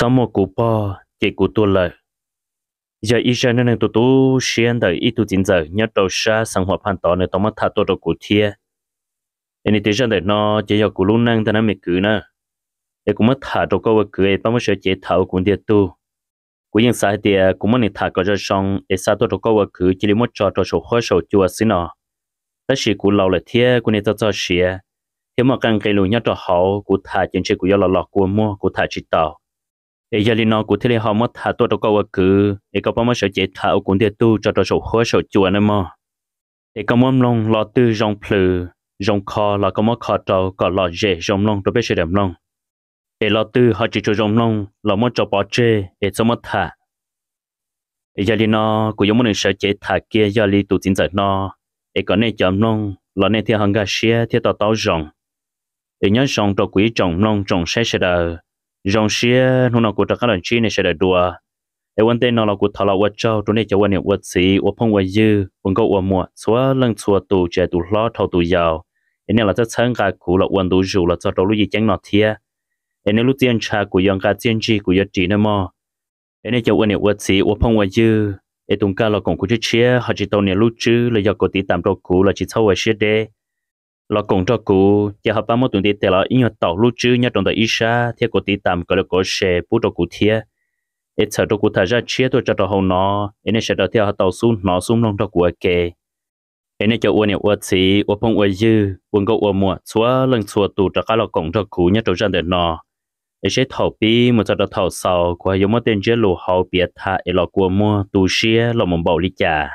sau một cú po chỉ cú tua lời giờ ít ra nên tụ tụ xuyên đời ít tu chính giờ nhớ đầu xa sang hoạt phan tỏ nên tao mất thà tôi đầu cú thia anh tới giờ đời nó chỉ giờ cú luôn năng ta nó mệt cứ nè để cũng mất thà đầu câu cứ ấy mới nhiêu chế thảo cũng đi tu. Cú những sai thì cũng mất thà có cho xong để sao tôi đầu câu cứ chỉ muốn cho cho số hoa số chùa xí nọ ta chỉ cú lâu là thia cú này tao cho xía thế mà càng cái lùi nhớ cho hậu cú thà trên chơi cú giờ là lọ cú mua cú thà chỉ tao ấy giờ linh nó cụ thế là họ mất thả tôi đâu có cứ ấy có bao nhiêu sự chế thả cũng để tu cho tôi số hoa số chùa nữa mà ấy có món long lo tư rong plừ rong kho là có món kho trâu có lọ dễ rong long tôi biết sẽ làm long ấy lọ tư họ chỉ cho rong long là mất cho bỏ chê ấy cho mất thả ấy giờ linh nó cụ giống như sợ chế thả kia giờ linh tu chính giải nó ấy có nên chậm long là nên theo hàng gà xe theo tàu tàu rong ấy nhớ rong cho quý trồng long trồng xe xe đời rong xia nó nó cũng trắc lần chi này sẽ được đùa ai vấn đề nó là cũng thảo là vật châu tụi này cho vấn đề vật sĩ vật phong vật dư vẫn có vật mua xóa lần xóa tù trẻ tù lo thâu tù giàu ai này là rất sáng cả cụ là vấn tù dù là cho đầu lúc gì chẳng nọ thia ai này lúc tiền cha của dân cả tiền chi của dân chỉ nữa mà ai này cho vấn đề vật sĩ vật phong vật dư ai tung cả là của chiếc chia họ chỉ tàu này lúc chứ là do có tí tạm đầu cũ là chỉ sau vật chia đây lo cùng cho cụ giờ học ba mươi tuần thì tệ là in tàu lưu trữ nhớ trong đời ít sa theo cụ tí tạm gọi là có xe bút cho cụ thiê để chờ cho cụ thay ra chia tôi cho cho hậu nó. Nên sẽ đợi theo tàu xuống, nó xuống nông cho cụ kề nên cho uôn nhiều uất xí uất phong uất dư uôn có uốn muộn xóa lần xóa tụ cho cái lo cùng cho cụ nhớ trong dân đời nó. Để sẽ thầu bi một cho đó thầu sau qua giống một tên chế lù hậu biệt tha để lo của mua, tù xia lo mồm bầu lý trà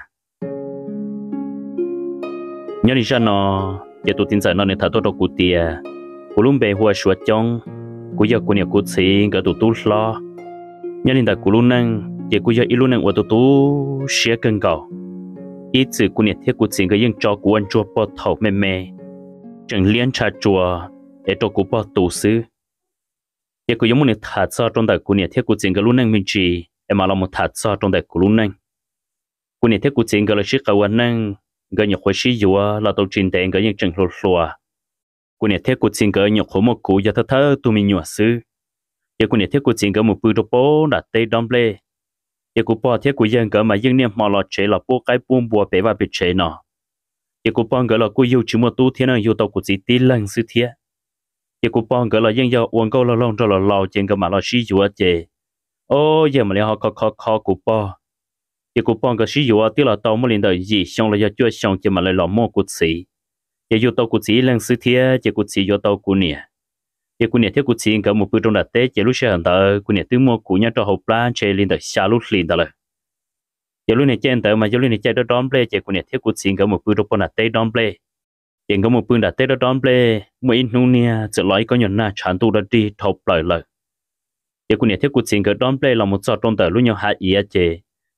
nhớ đi cho nó giờ tụi tin rằng nó nên thà tôi đâu cụ tiề cụ luôn bề hoa sủa trong cụ giờ cụ nhiều cụ xí cái tụi tu lo. Nhớ nên là cụ luôn năng. Giờ cụ giờ ít luôn năng ở tụi tu xé cân cầu. Ít chữ cụ nhiều thiết cụ xí cái những cho cụ ăn chua bò thầu mềm mềm chẳng liên trà chùa để cho cụ bò tù sư giờ cụ giống một thà cho trong đời cụ nhiều thiết cụ xí cái luôn năng mình chỉ em mà làm một thà cho trong đời cụ luôn năng. Cụ nhiều thiết cụ xí cái là sĩ cầu năng gần như khối sĩ dùa là tổ trình tệ gần như trường lụt lùa. Cô nè thế cô xin cái nhục khối một cú, giờ thơ thơ tụi mình nhụa sư giờ cô nè thế cô xin cái một bự đồ bố là tê đom lê. Giờ cô bỏ thế cô dân cái mà dân niệm mò lọt chế là bố cái buông bùa bể và bị chế nọ. Giờ cô bỏ cái là cô yêu chỉ một tu thiên năng yêu tàu cô chỉ tí lần sư thiệt giờ cô bỏ cái là dân giờ uống câu là long cho là lò trên cái mà là sĩ dùa chế ô, giờ mà lấy họ khó khó khó cô bỏ giờ cụ bọn cái sử dụng tiêu là tàu mới lên đời gì xong là giờ chưa xong chỉ mà lại mua cụ yêu tàu lần thứ tàu nè giờ cụ nè theo cái một lúc sáng cho xa lúc này mà lúc này đó đón play giờ cái một bữa trong đặt tết đón play giờ cái một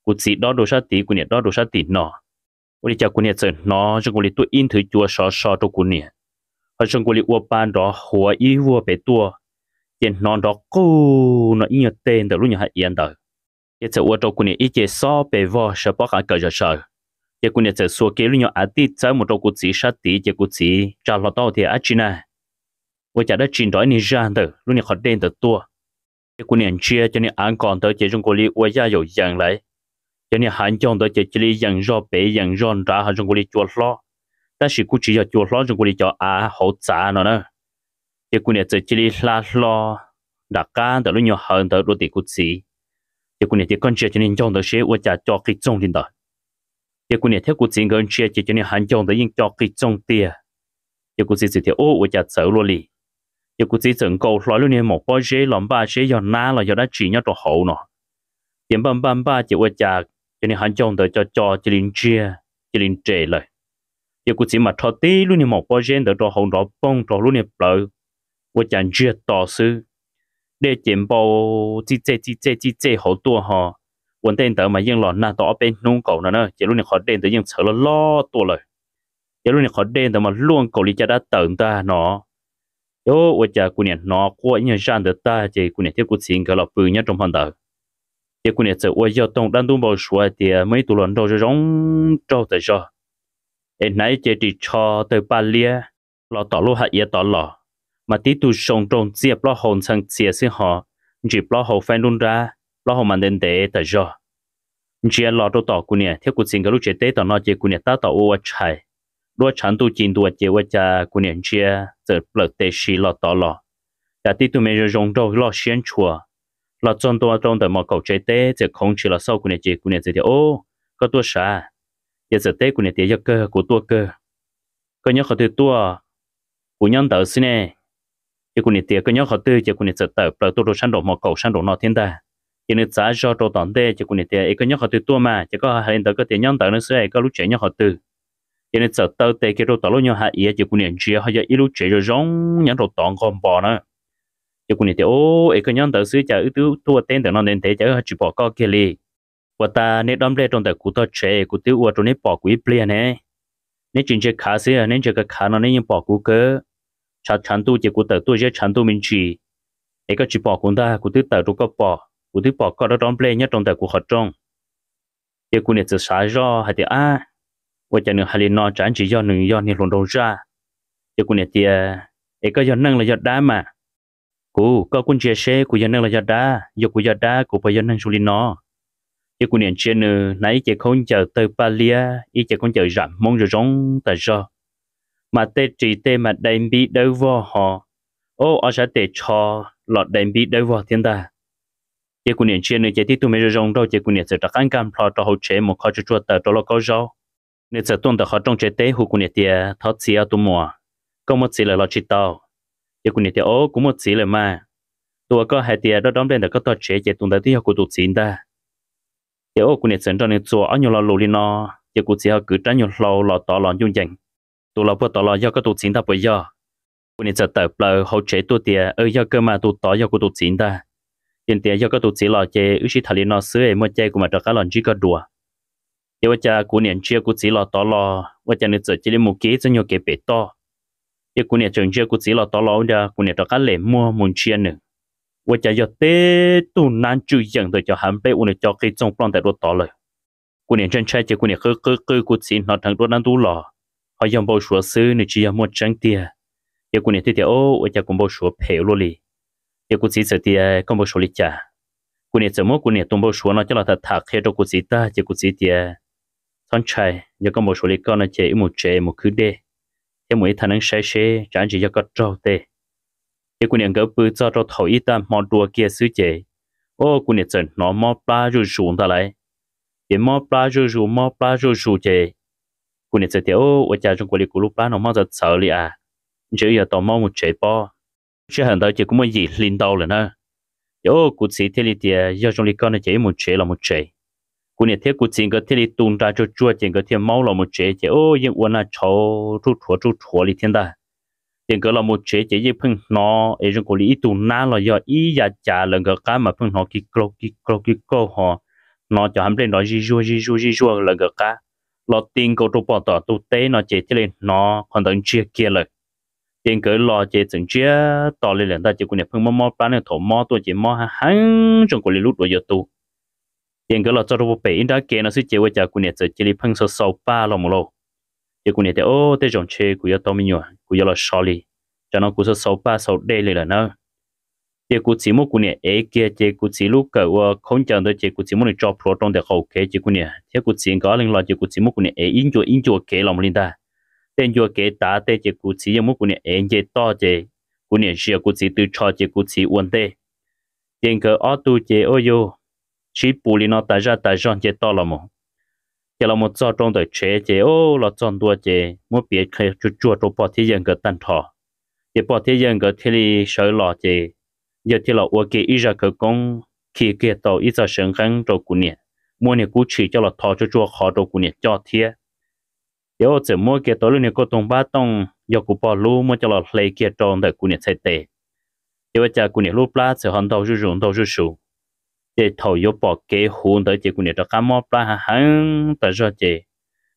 mấy nụ nè giờ lấy có nhận na chán tu đó đi thọc lời lời giờ cụ nè theo cụ sĩ cái đón play là một trò trong đời lúc nhau hạ ý chơi cụ chỉ đó đồ sát tí cụ nhiệt đó đồ sát tí nọ tôi đi chào cụ nhiệt giờ nó cho cụ liệt tôi in thử chùa sọ sọ cho cụ nhiệt họ cho cụ liệt uo ban đó hùa ý uo bể tua tiền non đó cô nó in tên từ lúc nhà hạt yên đời giờ giờ uo cho cụ nhiệt ít chế so bể vò sợ bóc cả cờ giờ sợ giờ cụ nhiệt giờ xua kế lúc nhà ăn tít giờ một đồ cụ chỉ sát tí giờ cụ chỉ trả lọt tao thì ăn chi nè tôi chả đã trình đó ni ra đời lúc nhà họ đen từ tua giờ cụ nhiệt chia cho nên ăn còn tới chỉ trong cụ liệt uo ra dầu dần lại cho nên hàng trong đó chỉ chỉ lấy dân do bể dân do ra hàng trong cái chuột lo ta chỉ cũng chỉ là chuột lo trong cái cho à hậu trả nó nữa chỉ cũng là chỉ chỉ lấy la lo đã cá đó lúc nhiều hàng đó đôi thì cũng chỉ chỉ cũng là chỉ con chỉ cho nên trong đó sẽ vượt cho cái trong trên đó chỉ cũng là theo cũng chỉ con chỉ chỉ cho nên hàng trong đó nhưng cho cái trong tiền chỉ cũng chỉ chỉ theo ô vượt sợ luôn đi chỉ cũng chỉ từng câu nói luôn nên một bao chế làm ba chế giờ na là giờ đã chỉ nhau cho hậu nó tiền băm băm ba chỉ vượt cho nên hắn chọn tới cho cho chỉ linh chia chỉ linh trệ lại giờ cũng chỉ mà cho tí luôn như một bao gen để cho hồng đó bông cho luôn như bờ của chàng chia tỏ sư để tiền bao chỉ chế chỉ chế chỉ chế hậu tua họ vấn đề tới mà yên lọ na tỏ bên nông cầu nữa chỉ luôn như khó đen tới yên sợ lo lo tua lại Giờ luôn như khó đen tới mà luôn cầu lý cha đã tận ta nó. Yo tôi chả cũng nó qua những gian được ta chỉ cũng thiếu cũng xin cái là bự nhất trong phần đời thì cũng nhận tôi giờ tổng đang tung bảo số thì mấy tụ lần đầu rong trâu tới cho em nãy chỉ đi cho tới ba lia lo tỏ lô hạt yên tỏ lò mà tí tụ sông trong diệp lo hồn sang chia xin họ chỉ lo hậu phen luôn ra lo hậu màn đến để tại do chỉ lo đồ tỏ của nè theo cuộc sinh cái lúc chế tế tao nói chế của nè ta tao ô chạy đua chẳng tu chín đua chế với cha của nè chia giờ lợt tế xí lo tỏ lo đã tí tụi mình dùng đâu lo xiên chùa lo trong ตั là trong tôi trong đời mà cầu chế tế giờ không chỉ là sau của nè chế của nè thì ô có tua 啥？giờ giờ tế của nè tế giờ cơ của tua cơ có nhớ khỏi từ tua của nhân tử xin nè giờ của nè tế có nhớ khỏi từ giờ của nè giờ tờ bờ tua đồ sang đồ mà cầu sang đồ nó thiên ta giờ nè giá cho đồ tòn tế giờ của nè tế có nhớ khỏi từ tua mà giờ có hai tử có tiền nhân tử nó sẽ có lúc chế nhớ khỏi từ giờ nè giờ tờ tế cái đồ tờ lúc nhau hạ ý giờ của nè chia hay giờ ít lúc chế rồi giống nhắn đồ tòn còn bỏ nữa yo thì ô, o e ko nyon da su cha tu tu ten da non te cha chu po ko ke li wa ta ne dom le trong da ku to che ku tu wa trong ne bỏ ku ple ne ne chin che kha se ne che ka kha no ne yin bỏ ku ke cha chan tu che ku ta tu je chan tu min chi e cái chụp bỏ ku ta ku tu ta tu ko bỏ. Ku tu bỏ coi da dom ple nya trong da ku kha trong. ye ku ne che sa jo ha te à, wa cha ne ha li no chan chỉ do ne do ne lon do ra. Ye ku ne thì, e cái do năng là do da mà cú có quân chia sẻ của dân năng là giờ đá giờ của giờ đá của bà dân năng xu linh nó. Giờ của niệm trên nữa nãy chỉ không chờ từ palia, ý chỉ không chờ giảm mong rồi rong tại do mà tê chỉ tê mà đầy bị đâu vô họ. Ô, ở sẽ tê cho lọt đầy bị đâu vô thiên ta. Giờ của niệm trên nữa chỉ tiếp tụi rồi rong đâu giờ của niệm sẽ đặt cam cam lo cho hậu chế một khó cho chuột tại đó là có nên sẽ tuân tại họ trong chế tế hữu của niệm tiệt thoát xia tụi mùa có một gì là lo chỉ tao chỉ cũng nhận ô cũng một xí là mà. Tôi có hai tiền đó đóng lên được có tao chế chế tuân tờ tí họ cũng tụt xí ta. Giờ ô cũng nhận chân cho nên chùa ở nhiều lò lù đi nó giờ cũng chỉ họ cứ trái nhiều lò lò tỏ lò dung dành. Tụ lo bữa tỏ lò do có tụ chín ta bây giờ cũng nhận tập là hậu chế tụ tiền ở do cơ mà tụ tỏ do có tụ chín ta. Hiện tiền do có tụ chín lò chế ước sĩ thali nó sửa mới chơi cũng mà cho cá lần chỉ có đùa. Giờ vợ cha cũng nhận chia cũng chỉ lò tỏ lò. Vợ cha nên giờ chỉ lấy một kế cho nhiều kế bể to giờ cô nhà trường chưa cô chỉ là tao lâu ra cô nhà tao cá lẻ mua muốn chia nữa. Và giờ giờ tê tu nan rồi cho hắn bé u này cho trong plan tại đồ tao rồi cô nhà trên trai cho cô nhà cứ cứ cứ cô chỉ nó thằng đồ nan tu lò. Họ dùng bao số sư nữa chỉ một trắng tiền giờ cô nhà thì thì ô giờ cũng bao số phèo luôn đi giờ cô chỉ sợ thì không bao số lịch trả cô nhà chấm cô nhà tung bao số nó cho là thật thật khi đó cô ta giờ cô chỉ thì thằng trai giờ có bao số lịch con nó chỉ một chế một cứ đê thế mỗi thằng năng sai sai chẳng chỉ cho có trâu tê. Thế cô niệm gỡ bự cho trâu thầu ít ta mò đùa kia xứ chế ô, cô niệm chân nó mò ba rù rù ta lại. Thế mò ba rù rù, mò ba rù rù chế cô niệm chân thế ô ở nhà trong lý của lúc ba nó mò giật sợ li à. Chứ giờ tao mò một chế po chỉ hẳn tới chỉ cũng mới gì linh đâu rồi nè ô, cô chỉ thế li thì giờ trong li con này chỉ một chế là một chế cú này thế cú chính cái thế đi tung ra cho chua chính cái thế máu là một chế chế ô yên uốn là cháu chú chúa chú chúa đi thiên ta. Chính cái là một chế chế yên phun nó ấy chúng cú đi tung na là do ý ya trả lần cái cá mà phun nó kí clo kí clo kí clo họ nó cho hàm lên nó gì chua gì chua gì chua lần cái. Cá lo tiền cầu tụ bỏ tỏ tụ tế nó chế thế lên nó còn tận chia kia lời. Tiền cái lo chế từng chia tỏ lên lần ta chỉ cú này phun mò mò bán này thổ mò tôi chỉ mò hăng, chúng cú đi lút đuổi giờ tụ tiền cái lo cho tụ bể in đã kia nó sẽ chế với chả cũng nhập chế lý phân số sâu ba lo một lô giờ cũng nhận ô thế trong chế của yo tao mình nhở của yo là cho nó cũng số sáu ba sáu đây là nó giờ cũng chỉ một cũng nhận ấy kia giờ cũng chỉ lúc cái không chẳng được giờ cũng chỉ một cái pro trong để hậu kế giờ cũng nhận giờ cũng chỉ có linh là giờ cũng chỉ một cũng nhận ấy in cho in cho kế lòng linh ta tên cho kế ta tên giờ cũng chỉ một cũng nhận ấy giờ to giờ cũng nhận giờ cũng chỉ từ cho giờ cũng chỉ ổn thế. tiền cái auto giờ ô yo chỉ bù li nó ta ra ta ra chế to là một giờ là một do trong đời chế chế ô là chọn đua chế muốn biết khi chú chua trong bỏ thế dân cái tân thọ giờ bỏ thế dân cái thế li sợ lo chế giờ thì là ô kê ý ra cái công khi kia tàu ý ra sinh khăn trong cụ nhẹ mua nè cú chỉ cho là thọ cho chua khó trong cụ nhẹ cho thiệt giờ ô chỉ mua kia tàu lúc nhẹ có tung ba tông giờ cụ bỏ lu mua cho là lấy kia trong đời cụ nhẹ sai tệ giờ cha cụ nhẹ lúc lá sẽ hoàn đầu chú rụng đầu chú sụ chế thầu yếu bỏ kế hôn tới chế cũng để cho cá mò ba hàng tới rồi chế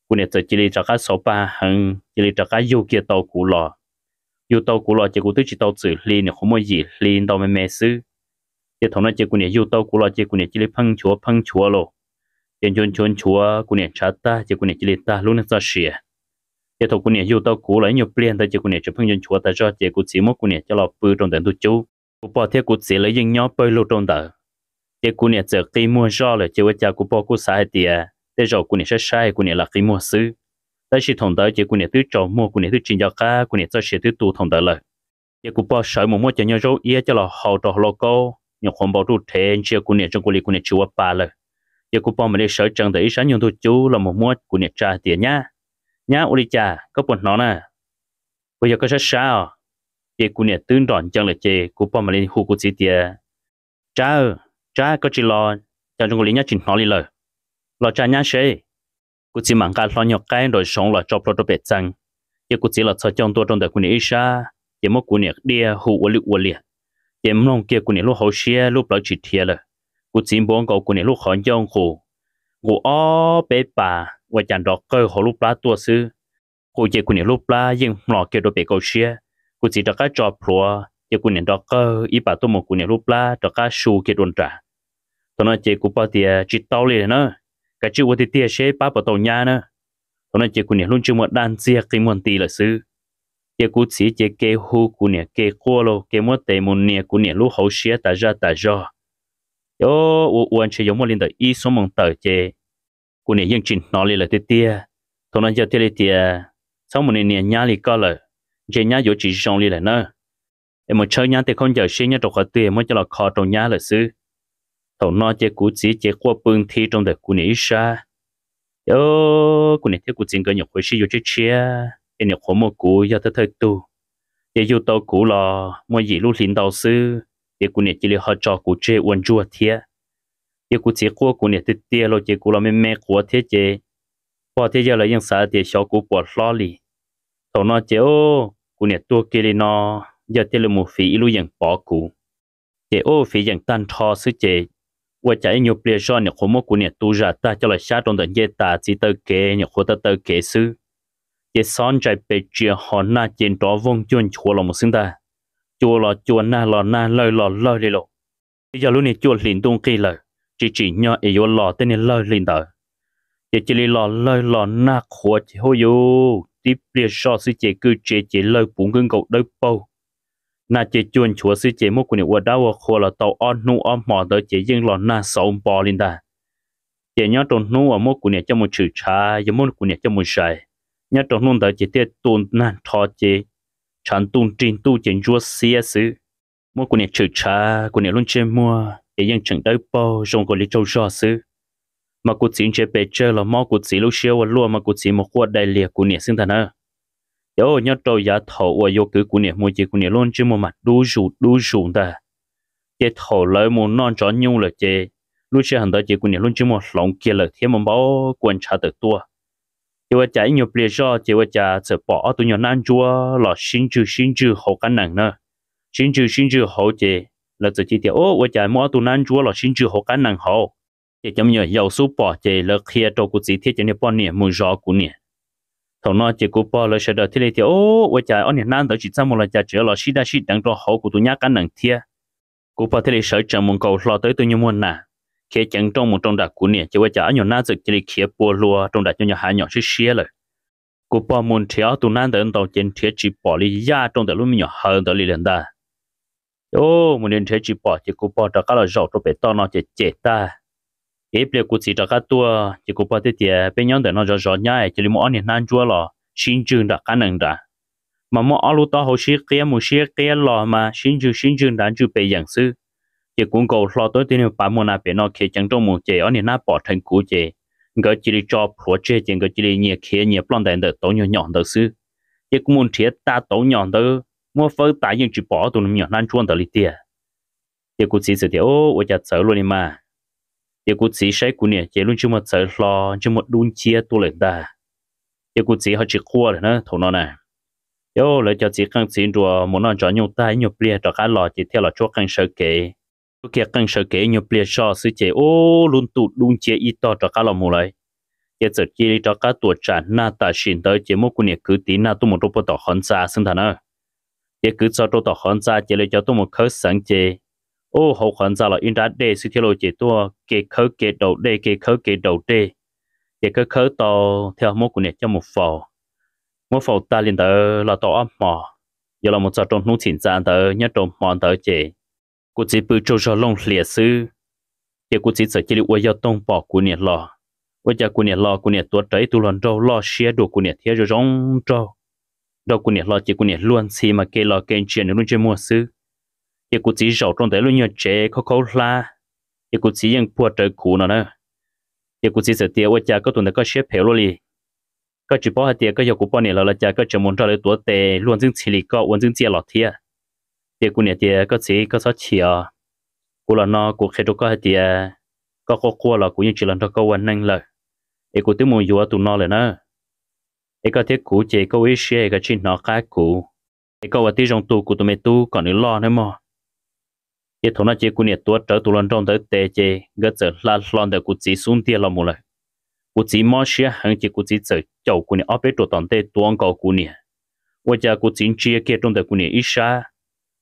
cũng để cho chỉ cho cá số ba hàng chỉ cho cá yêu kia tàu cũ lò yêu tàu cũ lò chế cũng tới chỉ tàu xử lý này không có gì lý tàu mẹ mẹ sư chế thầu nó chế cũng để yêu tàu cũ lò chế cũng để chỉ phăng chúa phăng chúa lò chế chôn chôn chúa cũng để cha ta chế cũng để chỉ ta luôn nó xỉa chế thầu cũng để yêu tàu cũ lại nhiều plan tới chế cũng để cho phăng chôn chúa tới rồi chế cũng chỉ một cũng để cho lò bự trong tận tu chú cũng bỏ theo cũng chỉ lấy những nhỏ bơi lô trong đời cái cú này giờ khi mua rõ là chỉ với cha cú bỏ cú sai tiền để rồi cú này sẽ sai cú này là khi mua xứ tại chỉ thằng đó chỉ cú này tự cho mua cú này tự chỉnh cho cá cú này cho sẽ tự tu thằng đó rồi cái cú bỏ sợ mua mua cho nhau rồi, ý cho là hậu trò lo câu nhiều không bảo đủ thế chỉ cú này trong cú này cú này chịu ba rồi cái cú bỏ mà để sợ chẳng thấy sáng nhiều tu chú là một mua cú này trả tiền nhá nhá uli cha có buồn nó nè bây giờ có sẽ sao chỉ cú nè tương đòn chẳng là chỉ cú bỏ mà lên khu cụ chỉ tiền chào cha có chỉ lo cha chúng lý nhá chỉ nói lời. Lo cha nhá sẽ cụ chỉ mang cả lo nhọc cái rồi sống là pro đồ bể rằng. Giờ cụ chỉ là cho trong tôi trong đời cụ nè ít sa chị mất cụ nè đi hụ uli uli chị mong kia cụ nè lúc hậu xe lúc đó chỉ thiệt rồi cụ chỉ muốn cầu cụ nè lúc khó dòng khổ. Cụ ó bé bà và chàng đó cơ hồ lúc lá tua sư cụ chỉ cụ nè lúc lá, nhưng lo kia đồ bể cầu xe cụ chỉ đó cái trò pro giờ cụ nè đó cơ, ý bà tôi một cụ nè lúc lá, đó cái su kia đồn trả tôi nói chị cũng bao tiền chị tao liền nữa cái chữ tôi tiền chế ba bảo tàu nhà nữa tôi nói chị cũng nhận luôn chưa một đan chia cái món tì là sư chị cũng chỉ chị cái hu cũng nhận cái qua lo cái món tệ một nè cũng nhận lúc hậu xe ta ra ta ra yo, u u, anh chỉ giống một linh đời ý số mong tờ chị cũng nhận dân trình nó liền là tiền tê thôi nó giờ tiền sau một sau nhà liền có lời chị nhà có chỉ trong liền là nữa em một chơi nhà thì không giờ xí nhà trọc ở tiền mới cho là khó trong nhà là sư thầu nó chế cú chỉ chế qua bưng thi trong đời cú nè sa yo, cú nè thế cú chính cái nhục khối sĩ vô chế chia cái nhục khối một cú giờ thế thời tu. Để yêu tàu cú là mua gì lúc lính đầu sư để cú nè chỉ là họ cho cú chế uốn chua thiệt để cú chỉ qua cú này thế tiệt rồi chế cú là mẹ mẹ của thế chế. Bỏ thế giờ là những sao thì sau cụ bỏ lo li thầu nó chế, ô, cú này tua kia đi nó. Giờ thế là một phí lúc những bỏ cú. Chứ ô, phí những tan thọ sư chế sự chạy nhiều bia cho những khổ một của này tu ra ta cho lại sát trong đời dễ ta chỉ tới kế những khổ ta tới kế sư son chạy bề chia họ na trên đó vong chuyên chùa là một sinh ta. Chùa là chùa na là na lời là lời đi lộ bây giờ lúc này chùa liền tung kỳ lời, chỉ chỉ nhỏ ấy yo lò tên này lời linh đời chỉ chỉ lò lời lò na khổ chỉ hô yo tiếp bia cứ chế chế lời bốn cưng cậu đôi bao na chỉ chuồn chúa sự chỉ của quân ở đâu khổ là tàu on nu on mò tới chỉ riêng lò na sầu um bò linh đời chỉ nhớ trong nu ở một quân cho một chữ cha giống của quân cho một sai nhớ trong nu tới chỉ tiết tuôn na thọ chỉ chẳng tuôn trình tu chỉ chúa xia sự của quân chữ cha của quân luôn chơi mua để dân chẳng tới bao trong gọi lý châu rõ sư mà cụ chỉ chế bề chơi là mò cụ chỉ lúc xưa và luôn mà cụ chỉ một quạt đại liệt của niệm sinh thần ơ yo, nhớ trâu giá thầu và yo cứ cú nè mua chỉ cú nè luôn chứ mua mặt đu sụ đu sụ ta. Cái thầu lấy mua non chó nhung là chế lúc chế hàng đó chế cú nè luôn chứ mua lòng kia là thêm một bảo quần trả được tua. Chế vợ chả nhiều bia cho chế vợ chả sẽ bỏ tụi nhỏ nan chua là xin chữ xin chữ hậu cái nặng nữa xin chữ xin chữ hậu chế là chỉ chỉ tiêu ô vợ chả mua tụi nan chua là xin chữ hậu cái nặng hậu chế chấm nhớ giàu số bỏ chế là kia trâu cú chỉ thiết chế nè bỏ nè mua gió cú nè sau nó chỉ cố bỏ lời sợ đợi thế thì ô tôi chạy ông nhà nan tới chỉ cho một là chả chữa là xí đa xí đang cho hậu của tụ nhá cái nặng thiết cố bỏ thế này sợ chẳng muốn cầu lo tới tôi như muốn nà khi chẳng trong một trong đặc của nè chỉ tôi chạy ông nhà nan tự chỉ kia bùa lúa trong đặc cho nhà hai nhỏ xí xí rồi cố bỏ muốn theo tụ nan tới tàu trên thiết chỉ bỏ đi ra trong đặc lúc mình nhỏ hơn tới liền ta ô một 年 thế chỉ bỏ chỉ cố bỏ cho các là rau cho bé to nó chỉ chết ta cái bây giờ chỉ cho các tua chỉ cố bỏ thế thì, bên nhau để nó cho rau nhai chỉ là một anh nan chúa lò xin chừng đã cá năng đã. Mà một alo to hồ sĩ kia một sĩ kia lò mà, xin chừng xin chừng đã chịu bị dạng sư chỉ cũng cầu lo tới tiền bà mua na bé nó khi chẳng trong một chế anh na bỏ thành cú chế người chỉ là cho phổ chế chỉ người chỉ là nhẹ kia nhẹ plon đèn được tối nhỏ nhỏ được sư chỉ cũng muốn thiết ta tối nhỏ được mua phơi tại những chỉ bỏ tụi nó nhỏ nan chuan tới tiệt chỉ cũng chỉ sự thì ô tôi chặt sợ luôn mà thì cũng chỉ sấy cũng nè chỉ luôn chưa một sợ lo chưa một đun chia tôi lên ta thì cũng chỉ họ chỉ khua rồi nữa thầu nó nè yo lại cho chỉ căng chỉ rồi muốn nó cho nhiều tay nhiều bia cho cá lò chỉ theo là chỗ căng sợ kệ chỗ kia căng sợ kệ nhiều bia cho sự chỉ ô luôn tụ đun chia ít to cho cá lò mù lại giờ giờ chỉ cho cá tuổi trả na ta xin tới chỉ một cái nè cứ tí na. Tu một đôi bắt hòn xa sinh thần nữa chỉ cứ cho đôi tao hòn xa chỉ lấy cho tôi một khớp sáng chế ô, hậu khoản ra là in ra đề sự thiếu lộ chỉ tua, kê khớ kê đầu đề kê khớ kê đầu đề chỉ khớ khớ to, theo mô của nè cho một phò. Một phò ta liền tới là to âm mò. Giờ là một giờ trong nút chỉnh ra tới nhất trong mòn tới chế cụ chỉ bự trâu cho lông lìa sư thì cụ chỉ sợ chỉ uy yêu tông bỏ của nè lò. Với cho của nè lò, của nè tuột trái tu lần trâu lo xia đồ của nè theo rồi rong trâu đâu của nè lò chỉ của nè luôn xì mà kê lò kê chuyện luôn chơi mua sư thì cô chỉ giàu trong đấy luôn nhiều chế khó khó la thì cô chỉ ยัง bùa trời cũ nữa nè thì cô chỉ sợ tiếc uy cho có tuần đó có xếp hiểu luôn đi có chỉ bỏ tiệt có yêu cô bỏ nhiệt là cha có chỉ muốn cho lấy tuổi tệ luôn dưng chỉ lý có luôn dưng chia lọt thiệt thì cô nhiệt tiếc có chỉ có sáu chia cô là nó cô khi đó có thì có có khua là cô như chỉ lần nó có quan năng là để cô tiếng muốn yêu tụi nó là nè để có thiết cũ chỉ có ý xe cái chuyện nó khác cũ để ở tí trong tu của tụi mày tu còn lo nữa mà ye thona che ku ne to tơ tu lon trong tơ te che ga tơ la lon de ku chi sun tie la mu la ku chi mo shia hang che ku chi tơ chau ku ne a pe to tan te tuang ka ku ne wo cha ku chin chi ke trong de ku ne i sha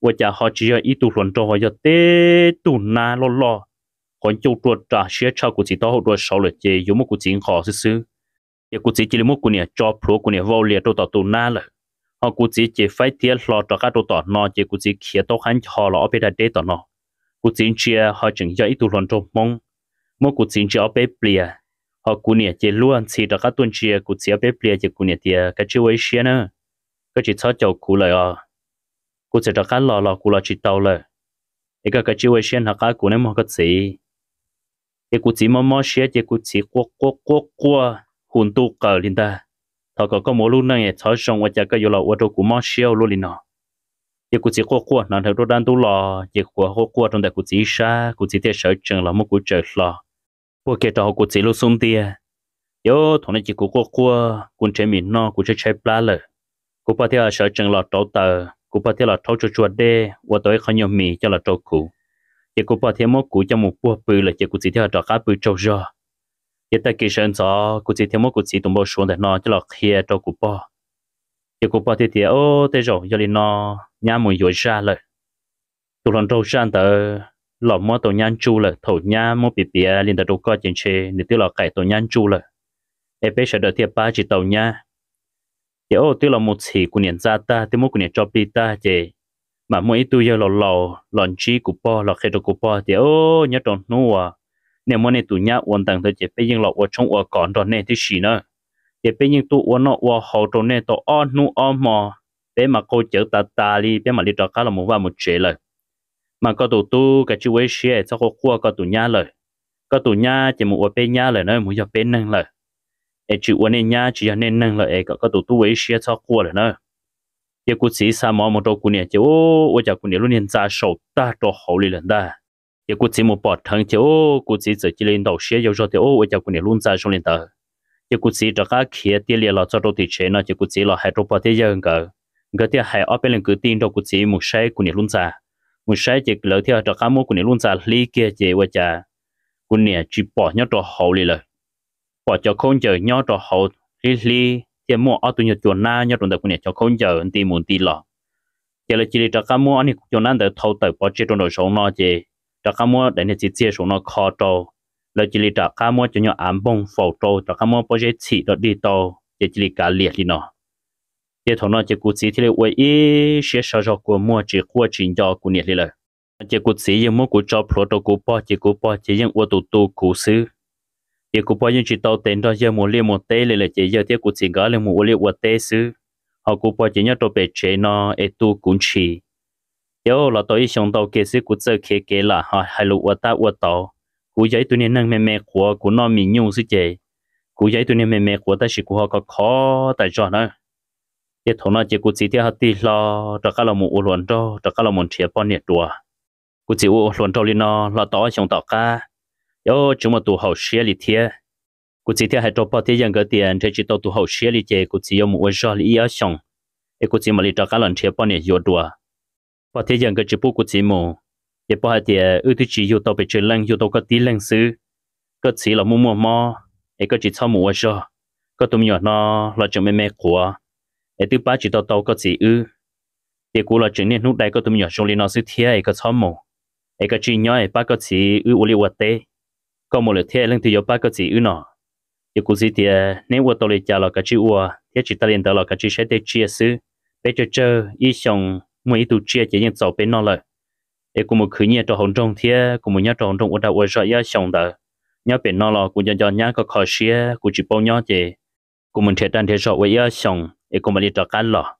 wo cha ho chi ya i tu lon trong ho ya te tu na lo lo. Kon chu tu ta shia cha ku chi to ho do shao le che yu mo ku chin kho su su ye ku chi chi mo ku ne cho pro cú ne vo le to ta tu na la họ cũng chỉ chỉ phải tiếc lo cho các đồ tỏ nó chỉ cũng chỉ khiến tốt hẳn họ là ở bên đây tỏ nó cũng chỉ chia họ chừng dạy tụ lần trong mong. Mỗi cũng chỉ chia ở bên bìa họ cũng nhẹ chỉ luôn chỉ cho các tuần chia cũng chỉ ở bên bìa chỉ cũng nhẹ tiệt cái chữ ấy xia nữa cái chỉ cho cháu cũng lại à cũng chỉ cho các lò lò cũng là chỉ tàu lại cái cái cái chữ ấy xia nó các cũng nên mà cái gì cái cũng chỉ mà mà xia chỉ cũng chỉ quắc quắc quắc quắc hồn tu cờ lên ta thọ có có mỗi lúc này cháu xong và chả có vô lọ và đồ của mò siêu luôn liền nọ chỉ cụ chỉ có qua nãy thằng đồ đan tu lò chỉ của có qua trong đại cụ chỉ xa cụ chỉ theo sở trường là một cụ trời lò qua kia đó cụ chỉ lúc xuống tia yo thằng này chỉ cụ có qua cụ chơi mình nọ cụ chơi chơi bla lờ cụ bắt theo sở trường lò trâu tờ cụ bắt theo là trâu chuột chuột đê và tới không nhiều mì cho là trâu cụ chỉ cụ bắt theo một cụ cho một bữa bự là chỉ cụ chỉ theo đó cá bự trâu giò yết ta kí sơn gió, cụ chỉ thêm một cụ chỉ tụm bao xuống để nó cho lọt kia cho cụ bò giờ cụ bò thì thì ô thế rồi giờ đi nó nhà mùi dội ra rồi tụi lần đầu sang tới lọ mua tổ nhang chu rồi thổ nhà mua bị bì liền tới đồ coi chuyện chê để tiêu lọ cải tổ nhang chu rồi em bé sợ đợi thiệp ba chỉ tàu nha. Giờ ô, tiêu là một chỉ cụ niệm ra ta, tiêu mua cụ niệm cho bì ta chê mà mỗi tu giờ lọ lọ lọn chi cụ bò lọ khai đồ cụ bò thì, ô, nhớ tròn nua nếu mà nên tu nhá, uốn tăng tới chỉ bây giờ lò uốn trong uốn còn tròn nên thì xí nữa chỉ bây giờ tu uốn nọ uốn hậu tròn nên to ăn nu ăn mò. Bé mà cô chở ta ta đi bé mà đi trò cá là một vài một chế lời. Mà có tu tu cái chú ấy xe cho cô qua có tu nhá lời. Có tu nhá chỉ một uốn bé nhá lời nữa một giờ bé nâng lời. Ai chịu vấn nên nhà chỉ nên nâng lại cái có tổ tu ấy xia cho qua rồi nữa giờ cụ sĩ sa mò một đầu cụ này chứ ô ô chả cụ này luôn hiện ra sầu ta cho hậu lì giờ chỉ một bọt thằng chứ ô cụ chỉ chỉ lên đầu xe giờ rồi thì ô ô giờ cụ này luôn ra xuống lên đó giờ cụ chỉ cho các kia tiền liền là cho đầu thì chế nó giờ cụ chỉ là hai đầu bọt thế giờ cái cái thứ hai ở bên lần cứ tin đâu cụ chỉ một xe cụ này luôn ra một xe chỉ lỡ theo cho các mô cụ này luôn ra lý kia chỉ ô giờ cụ này chỉ bỏ nhớ cho hậu lì rồi bỏ cho không chờ nhau cho hậu li li chỉ mua ở tụi nhật chuẩn na nhau trong đời của này cho không chờ đi muốn đi lọ chỉ là chỉ để cho các mua anh cho na để thâu tới bỏ chế trong đời sống nó chỉ cho các mua để nhật chỉ chia xuống nó khó trâu là chỉ là cho các mua cho nhau ám bông phổ trâu cho các mua bỏ giờ chỉ đó đi tàu chỉ chỉ cả liệt đi nó chỉ thằng nó chỉ cụ chỉ thì là vậy ý sẽ sao cho của mua chỉ qua chuyện cho của nhật đi rồi chỉ cụ chỉ nhưng mua của cho pro đồ của bao chỉ của bao chỉ nhưng qua tụ tụ cụ sư chỉ cụ bao nhiêu chỉ tàu tiền đó giờ mua liên một tê lại là chỉ giờ tiếc cụ chỉ gõ lên mua liên một tê xứ họ cụ bao chỉ nhớ đồ bể chế nó ấy tu cũng chỉ yo, là tôi xong tàu kế xứ cụ chơi kia kia là họ hai lục vật ta vật tàu cú giấy tụi nên năng mẹ mẹ của cụ nó mình nhung xứ chế cụ giấy tụi nên mẹ mẹ của ta chỉ cụ họ có khó tại cho nó giờ thằng nó chỉ cú chỉ tiếc họ tì lo cho các là một luận cho cho các là một thiệp bao nhiêu đùa cú chỉ luận cho lên nó là tàu xong tàu ca yo chúng mà tu hậu xe li thiê cú chỉ thiê hay cho bao thiê yang cái tiền thế chỉ tàu tu hậu xe li chế cú chỉ yo một giờ li ở xong e cú chỉ mà li cho cái lần thiê bao nhiêu yo đùa và thế yang cái chỉ bu của chỉ mồ để bao hai thiê ư thứ chỉ yêu tàu bị chơi lăng yêu tàu có tí lăng xứ có chỉ là mua mua mò ấy có chỉ sau một cho có tụm nhỏ nó là chồng mẹ mẹ của ấy thứ ba chỉ tàu tàu có chỉ ư để cú là chuyện nên lúc đây có tụm nhỏ trong li nó xứ thiê ấy có sau mồ ấy có chỉ nhỏ ấy ba có chỉ ư u li vật tê có một lần thế lăng thì yêu ba có chỉ ư nọ để cú gì thì nếu tôi tôi trả là cái chữ ua thế chỉ ta liền tàu là cái chữ sẽ để chia xứ bây giờ chờ ý xong mỗi tổ tụ chia chỉ nhận sổ bên nó lời. Để cùng một khứ nhẹ cho hồng trung thế cùng một nhát cho hồng trong ở đâu ở rồi sống đời nhớ bên nó là cùng nhau cho nhá có khó xía cũng chỉ bao nhớ chỉ cùng một thiệt đang thiệt sợ với nhớ xong để cùng một đi cho cá lò.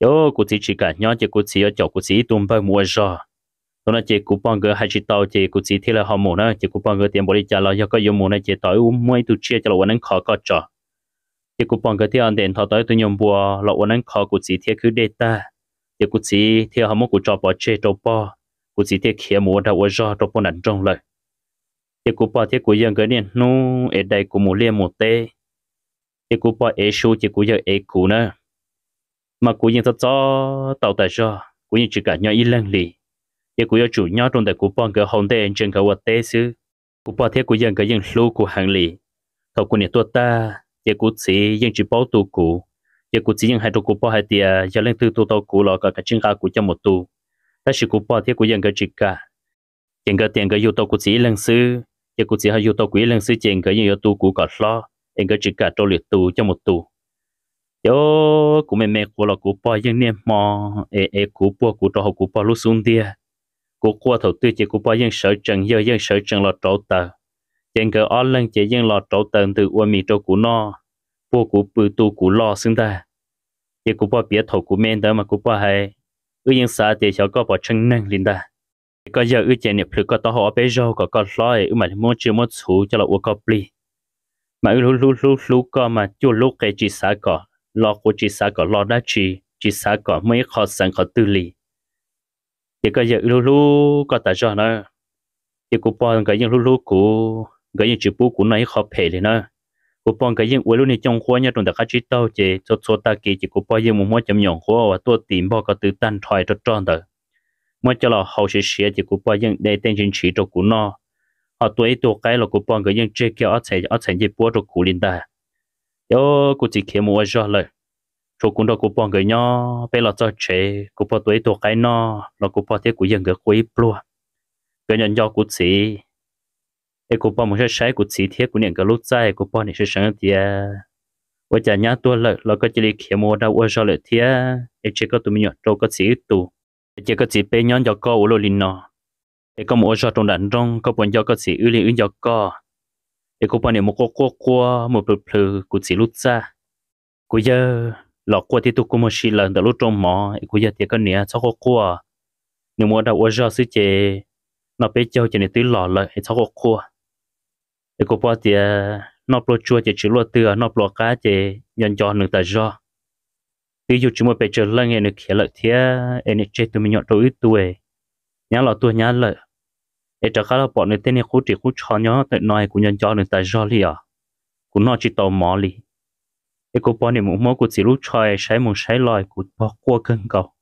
Yo cũng chỉ chỉ cả nhớ chỉ cũng chỉ ở chỗ cũng chỉ tung bao mua rồi tôi nói chỉ cũng bằng cái hai chỉ tàu chỉ cũng chỉ thế là họ mua nữa chỉ cũng bằng cái tiền bồi trả lại cho cái mua muốn chỉ tàu uống mấy tụ chia cho là vẫn khó có cho chỉ cũng bằng cái tiền tiền thọ tới tôi nhầm bùa là vẫn khó cũng chỉ thiết cứ data thì cụ chỉ theo họ mua cũng cho bỏ chế cho bỏ cụ chỉ theo khía mua đâu ở do cho bọn anh trong lời thì cụ bỏ thì cụ dân cái này nu ở đây cụ mua liền một tê thì cụ bỏ ở số thì cụ giờ ở cụ nữa mà cũng dân cho tàu tại do cụ như chỉ cả nhau ít lần lì thì cụ giờ chủ nhau trong đại cụ bỏ cái hồng tê trên cái vật tê xứ cụ bỏ thì cụ dân cái dân lưu cụ hàng lì thầu cụ này tôi ta thì cụ chỉ dân chỉ bảo tu cụ giờ cụ chỉ dân hai đồ cụ bỏ hai tia giờ lên từ tu tàu cụ là cả cái chân gà cụ cho một tu. Ta chỉ cụ bỏ thiết cụ dân cái chỉ cả dân cái tiền cái yêu tàu cụ chỉ lần sư giờ cụ chỉ hai yêu tàu quý lần sư tiền cái yêu tu cụ cả lo. Dân cái chỉ cả trâu liệt tu cho một tu. Yo cụ mẹ mẹ cụ là cụ bỏ dân niệm mò ê ê cụ bỏ của trâu cụ bỏ lúc xuống đi cụ qua thầu tư chỉ cụ bỏ dân sở trần giờ dân sở trần là trâu tờ dân cái ở lần chỉ dân là trâu tờ từ qua mi trâu cụ nó bố cụ bự tu cụ lo xứng ta thì cụ bỏ bia thầu cụ mẹ đó mà cụ bỏ hay ư yên xã thì cháu có bỏ chân năng lên ta có giờ ư chèn nhập lực có tao họ bé rau có có lõi ư mà mua chưa mua chủ cho là uống có bì mà ư lú lú lú lú có mà chú lú cái chỉ xã có lo của chỉ xã có lo đã chỉ chỉ xã có mấy khó sẵn khó tư lì thì có giờ lú lú có tại cho nó thì cụ bỏ cái những lú lu của cái những chữ bút của nó khó phê lên nữa của bọn cái những luôn này trong khoa nhà trong đặc chỉ tao chế cho cho ta kỳ chỉ của bọn những một mỗi chấm nhọn khoa và tôi tìm bao cái từ tan thoại cho tròn đó mỗi cho là hậu sẽ sẽ chỉ của bọn những để tên chính trị cho cô nó họ tuổi tuổi cái là của bọn cái những chơi kia ở thành ở thành chỉ bố cho cô linh ta yo của chỉ kia mua cho lời cho cũng đó của bọn cái nhỏ bây giờ cho chế của bọn tuổi tuổi cái nó là của bọn thế của những cái quý plua cái nhân do của chỉ hệ cô bao một số sai của chỉ thiết của những cái lúc dài cô bao này sẽ sáng thì và chả nhớ tôi lợi là có chỉ khi mua đâu ở sau lợi thì hệ chỉ có tụi mình nhặt cho có chỉ tụ chỉ có chỉ bé nhon cho co ở lô linh nọ hệ có một ở trong đàn rong, có bọn cho có chỉ ư liên ư cho co. Hệ cô bao này một cô cô cô một bự bự của chỉ lúc xa của giờ lọ qua thì tụi cô một xí lần đầu lúc trong mỏ. Của giờ thì có nè cho cô cô nếu mua đâu ở sau xí chế nó bé cho cho nên tứ lọ lợi cho cô cô thì cô bảo thì nó bỏ chua chỉ chỉ lo từ nó bỏ cá chỉ nhận cho nửa tờ do ví dụ chúng mình phải chờ lăng nghe được khía lợi thế em chết tụi mình nhọn đôi tuổi. Nhá là tuổi nhá lợi em chắc là bọn người tên này khu chỉ khu cho nhá tại nói cũng nhận cho nửa tờ do li à của nó chỉ tàu mỏ li em cô bảo này một món của chỉ lúc chơi sai một sai lòi của bỏ qua cơn cầu.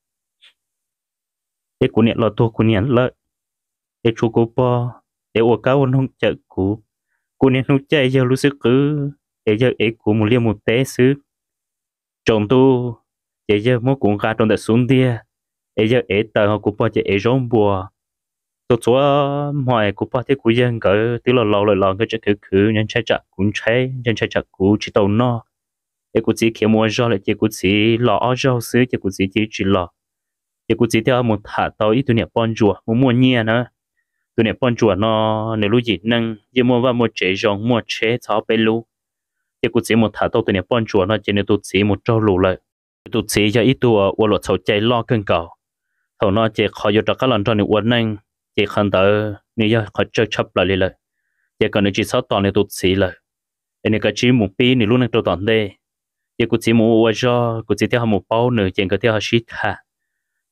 Em của nhận là tôi của nhận lợi em chú cô bảo em ở cao hơn không chợ của cô nên lúc chạy giờ lúc sức cứ để giờ ấy của một liên một té xứ chồng tu để giờ mỗi cũng ra trong đời xuống đi để giờ ấy tờ họ cũng bao giờ ấy rong bùa tôi chúa mọi cũng bao thế cũng dân cỡ tí là lâu rồi lâu cái chuyện cứ cứ nhân chạy chặt cũng chạy nhân chạy chặt cũng chỉ tàu nó để cũng chỉ khi mua rau lại chỉ cũng chỉ lọ rau xứ chỉ cũng chỉ chỉ chỉ lọ chỉ cũng chỉ theo một thả tàu ít tuổi nhẹ bon chùa muốn mua nhia nữa tụi này bọn chuột nó nếu lúc gì? Nâng giờ mua vào mua chế giống mua chế cháu bê lu giờ cũng chỉ một thả tàu tụi này bọn chuột nó chỉ nên tụi chỉ một trâu lù lại tụi chỉ cho ít tuổi và lột sầu chạy lo cơn cầu thầu nó chỉ khỏi cho các lần cho này uốn nâng chỉ khăn tờ nếu giờ khỏi chơi chấp lại lại giờ còn nếu chỉ sáu toàn này tụi chỉ lại nên cái chỉ một pi này luôn nâng trâu toàn đây giờ cũng chỉ một uốn cho cũng chỉ theo một bao nữa chỉ có theo shit ha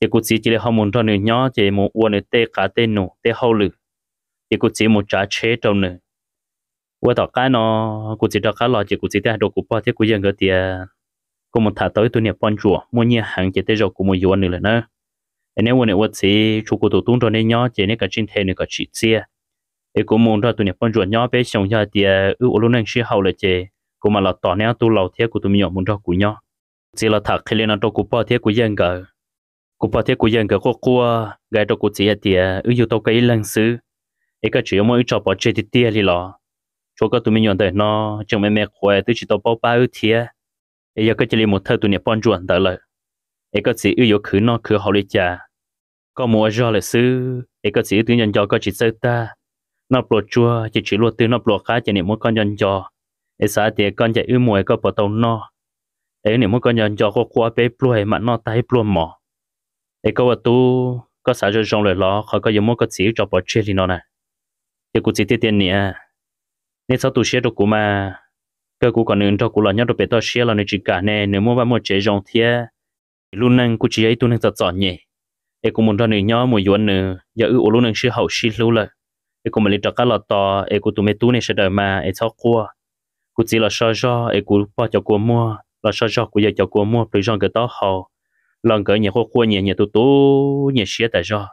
giờ cũng chỉ chỉ là họ muốn cho người nhỏ chỉ một uốn này tê cả tê nụ tê hậu lử chỉ cụ chỉ một trái chế trong nữa. Qua tỏ cái nó cụ chỉ đó cái lo, chỉ cụ chỉ để đồ cụ bao thế cụ dân cái tiền. Cụ một thả tới tôi nhập bọn chùa mua nhà hàng, chỉ tới rồi cụ mua yuan nữa là nữa nếu muốn vật chỉ chú cụ tổ tung cho nên nhỏ chỉ nên cái chân thế nên cái chỉ chia thì cụ muốn cho tôi nhập bọn chùa nhỏ bé xong ra tiền ư luôn anh sĩ hậu là chỉ cụ mà là tỏ nếu tu lâu thế cụ tôi mình muốn cho cụ nhỏ chỉ là thạc khi lên nó cụ bao thế cụ dân cái cụ bao thế cụ dân cái có qua cái đồ cụ chỉ là tiền à, ư yêu tao cái lần xứ ấy cái chuyện mỗi cho bỏ chơi thì tia đi lo cho cái tụi mình nhận được nó chẳng mấy mẹ khỏe tôi chỉ tao bao bao thiệt ấy giờ cái chỉ một thời tụi nhật bọn chuẩn đó là ấy cái chỉ yêu khứ nó khứ học đi cha có mua do là sư ấy có chỉ tụi nhân cho có chỉ sơ ta nó bỏ chua chỉ chỉ luôn từ nó bỏ khá chỉ niệm mỗi con nhân cho ấy xã thì con chạy ưu mùi có bỏ tàu nó ấy niệm mỗi con nhân cho có qua bé plui mà nó tay plui mỏ ấy có tu có xã cho trong lời lo khỏi có dùng mỗi có chỉ cho bỏ chơi thì nó này giờ cụ chỉ tiết tiền nè à. nên sau tụ xe đồ cụ mà. Cơ cụ còn nương cho cụ là nhớ đồ bé to xe là nên chỉ cả nè. Nếu mua vào một chế trong thiê luôn năng cụ chỉ ấy tu năng chọn chọn nhỉ. Ấy cũng muốn cho nương nhớ một yuan nè giờ ư luôn năng sư hậu xí lưu là ấy cũng mà lấy cho cái lọt to ấy cũng tụ mấy tu này sẽ đợi mà ấy sau cua. Cụ chỉ là sao cho ấy cũng bỏ cho cụ mua. Là sao cho cụ giờ cho cụ mua bây giờ cái đó hậu. Lần cái nhà khô nhà nhà tu tu nhà xe tại do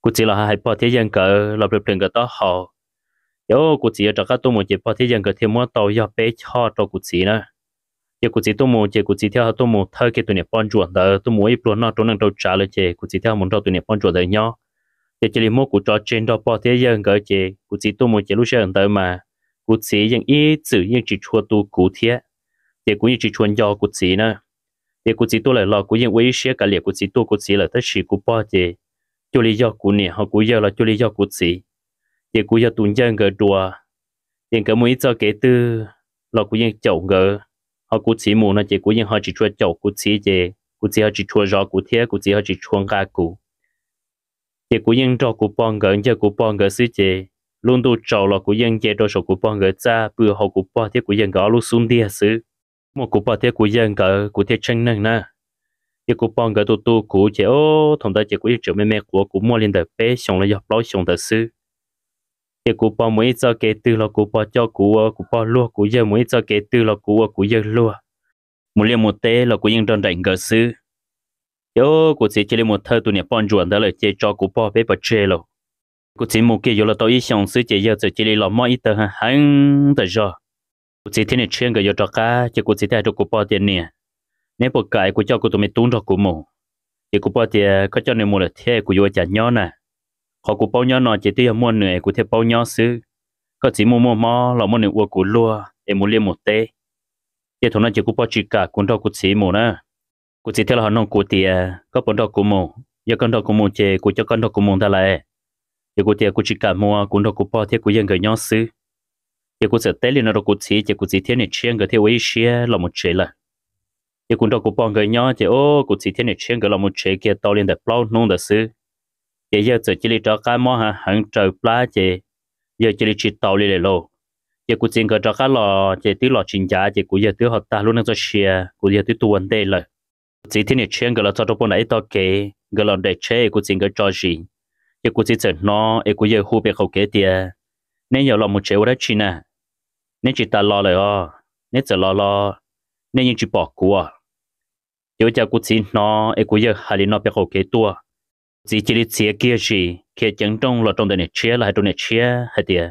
cụ chỉ là hai bao thế dân cỡ là được cái đó họ yo cụ chỉ cho các tôi một chỉ bao thế dân cỡ thêm mua tàu do bé cho cho cụ chỉ nữa giờ cụ chỉ tôi một chỉ cụ chỉ theo tôi một thay cái tụi này bán chuột đó tôi muốn ít luôn nó tôi năng đầu trả lại chỉ cụ chỉ theo muốn cho tụi này bán chuột đấy nhau giờ chỉ mua cụ cho trên đó bao thế dân cỡ chỉ cụ chỉ tôi một chỉ lúc sáng tới mà. Cụ chỉ những ít chữ những chỉ chua tu cụ thể giờ cũng chỉ chua do cụ chỉ nữa giờ cụ chỉ tôi lại lo cụ những quý xe cả liệt cụ chỉ tôi cụ chỉ là tất sự cụ bao giờ chú lý do cũng nè họ cũng giờ là chú lý do cũng gì giờ cũng giờ tuần dân người đùa giờ cái mỗi cho cái tư là cũng những chậu ngờ họ cũng chỉ mù nó chỉ cũng những họ chỉ chua chậu cũng chỉ giờ cũng chỉ họ chỉ chua rau cũng thiệt, cũng chỉ họ chỉ chua gà cũng giờ cũng những cho cũng bong ngờ giờ cũng bong ngờ xí giờ luôn tu chậu là cũng những giờ đồ số cũng bong ngờ cha bữa họ cũng bong thế cũng những gạo lúc xuống đi xứ một cụ bong thế cụ dân cả cụ thiệt chân năng na cái cụ bằng cái tu tu cụ chế ô thằng ta chế cụ chỗ mẹ mẹ của cụ mua lên đời bé xong là dọc lối xong đời sư cái cụ bằng mấy giờ cái từ là cụ bảo cho cụ cụ bảo lúa cụ giờ mấy giờ cái từ là cụ cụ giờ lúa một liền một tế là cụ dân đơn đánh gỡ sư yo cụ chỉ chỉ một thơ tụi nhật bằng chuẩn đó là chế cho cụ bảo bé bật chế rồi cụ chỉ một cái giờ là tôi ý xong sư chế giờ chỉ là mọi ít tờ hắn tờ rồi chỉ thiên chuyện cái cho cả chỉ cũng chỉ tại cho cô bao tiền nè bộ cái của cho cô tụi mình tuôn ra cô mù thì cô bao tiền có cho nên mua là thế của vô trả nhỏ nè họ cũng bao nhỏ nó chỉ tiêu mua nửa của thế bao nhỏ xứ có chỉ mua mua mò là mua nửa của cô lúa em mua liền một tê chỉ thằng nó chỉ cô bao chỉ cả cuốn đó cô chỉ mua nè cô chỉ theo là họ nông cô tiền có bọn đó cô mù giờ con đó cô mù chỉ cô cho con đó cô mù ta lại giờ cô tiền cô chỉ cả mua cuốn đó cô bao thế của dân người nhỏ xứ giờ cũng sẽ tê lên nó cũng chỉ giờ cũng chỉ thiên này chiên cái theo ấy xia là một chế là thì cũng đâu cũng bằng người nhau thì ô cũng chỉ thiên này chiên cái là một chế kia tao lên được bao nông được sự giờ giờ chỉ chỉ lấy cho cái món hàng hàng trời pla thì giờ chỉ lấy chỉ tao lên lô giờ cũng chỉ cái cho cái lò thì tí lò chính giá thì cũng giờ tí họ ta luôn nó cho xia cũng giờ tí tu vấn đề là chỉ thiên này chiên cái là cho đâu bọn ấy tao kể cái là để chế cũng chỉ cái cho gì giờ cũng chỉ chờ nó ấy cũng giờ hú bị khẩu kế tiền nên giờ là một chế ở đây nè nên chỉ ta lo lại à nên chỉ lo lo. Nên những chỉ bỏ của nếu cha cũng chỉ nó ấy cũng giờ hai nó bị khổ kế tua chỉ chỉ đi chia kia gì kia chẳng trong là trong đời này chia là trong này chia hay tiệt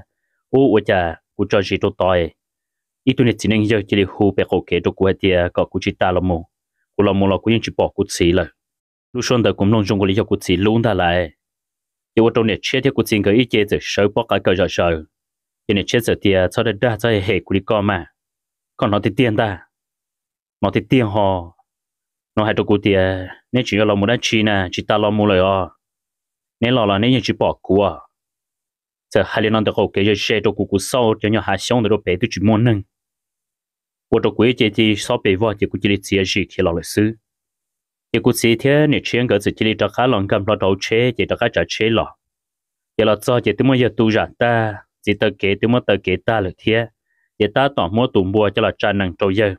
u u cha cũng cho gì tôi tỏi ít tuổi này chỉ nên giờ chỉ đi hú bị khổ kế cho hay tiệt có cũng chỉ ta là mù cũng là mù là cũng những chỉ bỏ cũng chỉ là lúc xuân đời cũng nông trong cái lý do cũng chỉ luôn ta lại nếu trong này chia thì cũng chỉ cái ý chế rồi sợ bỏ cái cái rồi sợ cho này chia giờ thì cho đến đa cho hệ của đi con mà còn nó thì tiền ta nó thì tiền họ nó hay tôi cụ thì nếu chỉ là một đất chi nè, chỉ ta lo mua lời à nếu lo là nếu như chỉ bỏ cú à giờ hai lần được ok giờ xe tôi cụ cụ sau, cho nhau hai xong được bé tôi chỉ muốn nâng. Của tôi quý chỉ chỉ sau bé vợ chỉ cụ chỉ chỉ chỉ khi lo lịch sử chỉ cụ chỉ thế nếu chuyện cái chỉ chỉ đặt cá lòng cầm lo đầu chế, chỉ đặt cá chế lo chỉ là cho chỉ tôi mới giờ tu rằng ta, chỉ tôi kế tôi mới tự kế ta là thế chỉ ta tỏ mua tụng bùa cho là cha năng trâu giờ.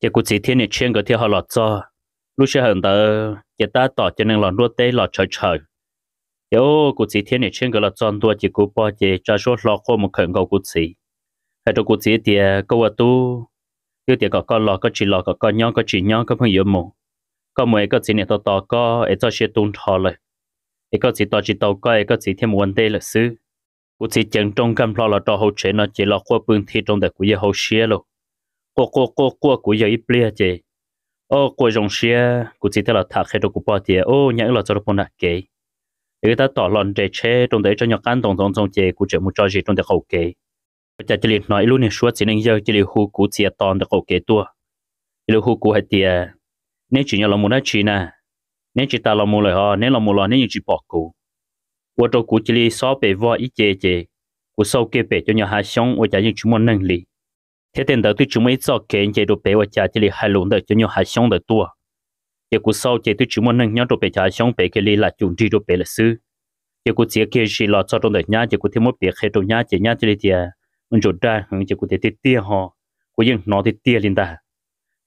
Chỉ cụ chỉ thế nếu chuyện cái thế họ lo cho lúc xưa hận tớ chỉ ta tỏ cho nên là nuốt tê lọt trời trời. Yếu cụ chỉ thiên này chuyên cái là chọn tua chỉ cụ bỏ chỉ cho số lọ khô một khẩn cầu cụ chỉ hay cho cụ chỉ thì câu ở tu yêu thì có con lọ, có chỉ lọ có con nhau có chỉ nhau có phong yếu mù có mấy cái chỉ này tao tao có ấy cho xe tung thọ lại ấy có chỉ tao chỉ tàu có ấy có chỉ thêm một vấn đề là xứ. Cụ chỉ chẳng trong cam lo là cho hậu chế nó chỉ lọ khô bưng thi trong đời của yêu hậu xe luôn cô cô cô cô của yêu ít bia chỉ ô cô dòng xia cụ chỉ thấy là thà hết được cô bỏ tiền ô nhãn là cho nó bỏ nạt kế người ta tỏ lòng để che, trong đấy cho nhạc ăn tổng tổng tổng chế cụ chỉ muốn cho gì trong đấy khẩu kế chả chỉ liền nói luôn này suốt chỉ nên giờ chỉ liền hú cú chia à toàn được khẩu kế tua. Chỉ liền hú cụ hết tiền nên chỉ nhớ là muốn nói chỉ nè nên chỉ ta là muốn lời họ nên là muốn lời nên chỉ bỏ cụ. ô tô cụ chỉ liền so về vợ ít chế chế cú sau kia về cho nhà hai sống ô chả những chúng muốn năng lực thế tiền đó tôi chúng mới cho kén chế độ bé và cha chỉ là hai lũng đời cho nhau hai xong đời tua. Giờ cú sau chế tôi chúng muốn nâng nhau độ bé cha xong bé cái li là chuẩn trị độ bé là sư giờ cú chỉ kia chỉ là cho trong đời nhá giờ cú thêm một bé khai trong nhá chỉ nhá chỉ là tiền mình chốt ra hướng giờ cú thấy tiền họ cú dùng nó thì tiền lên ta.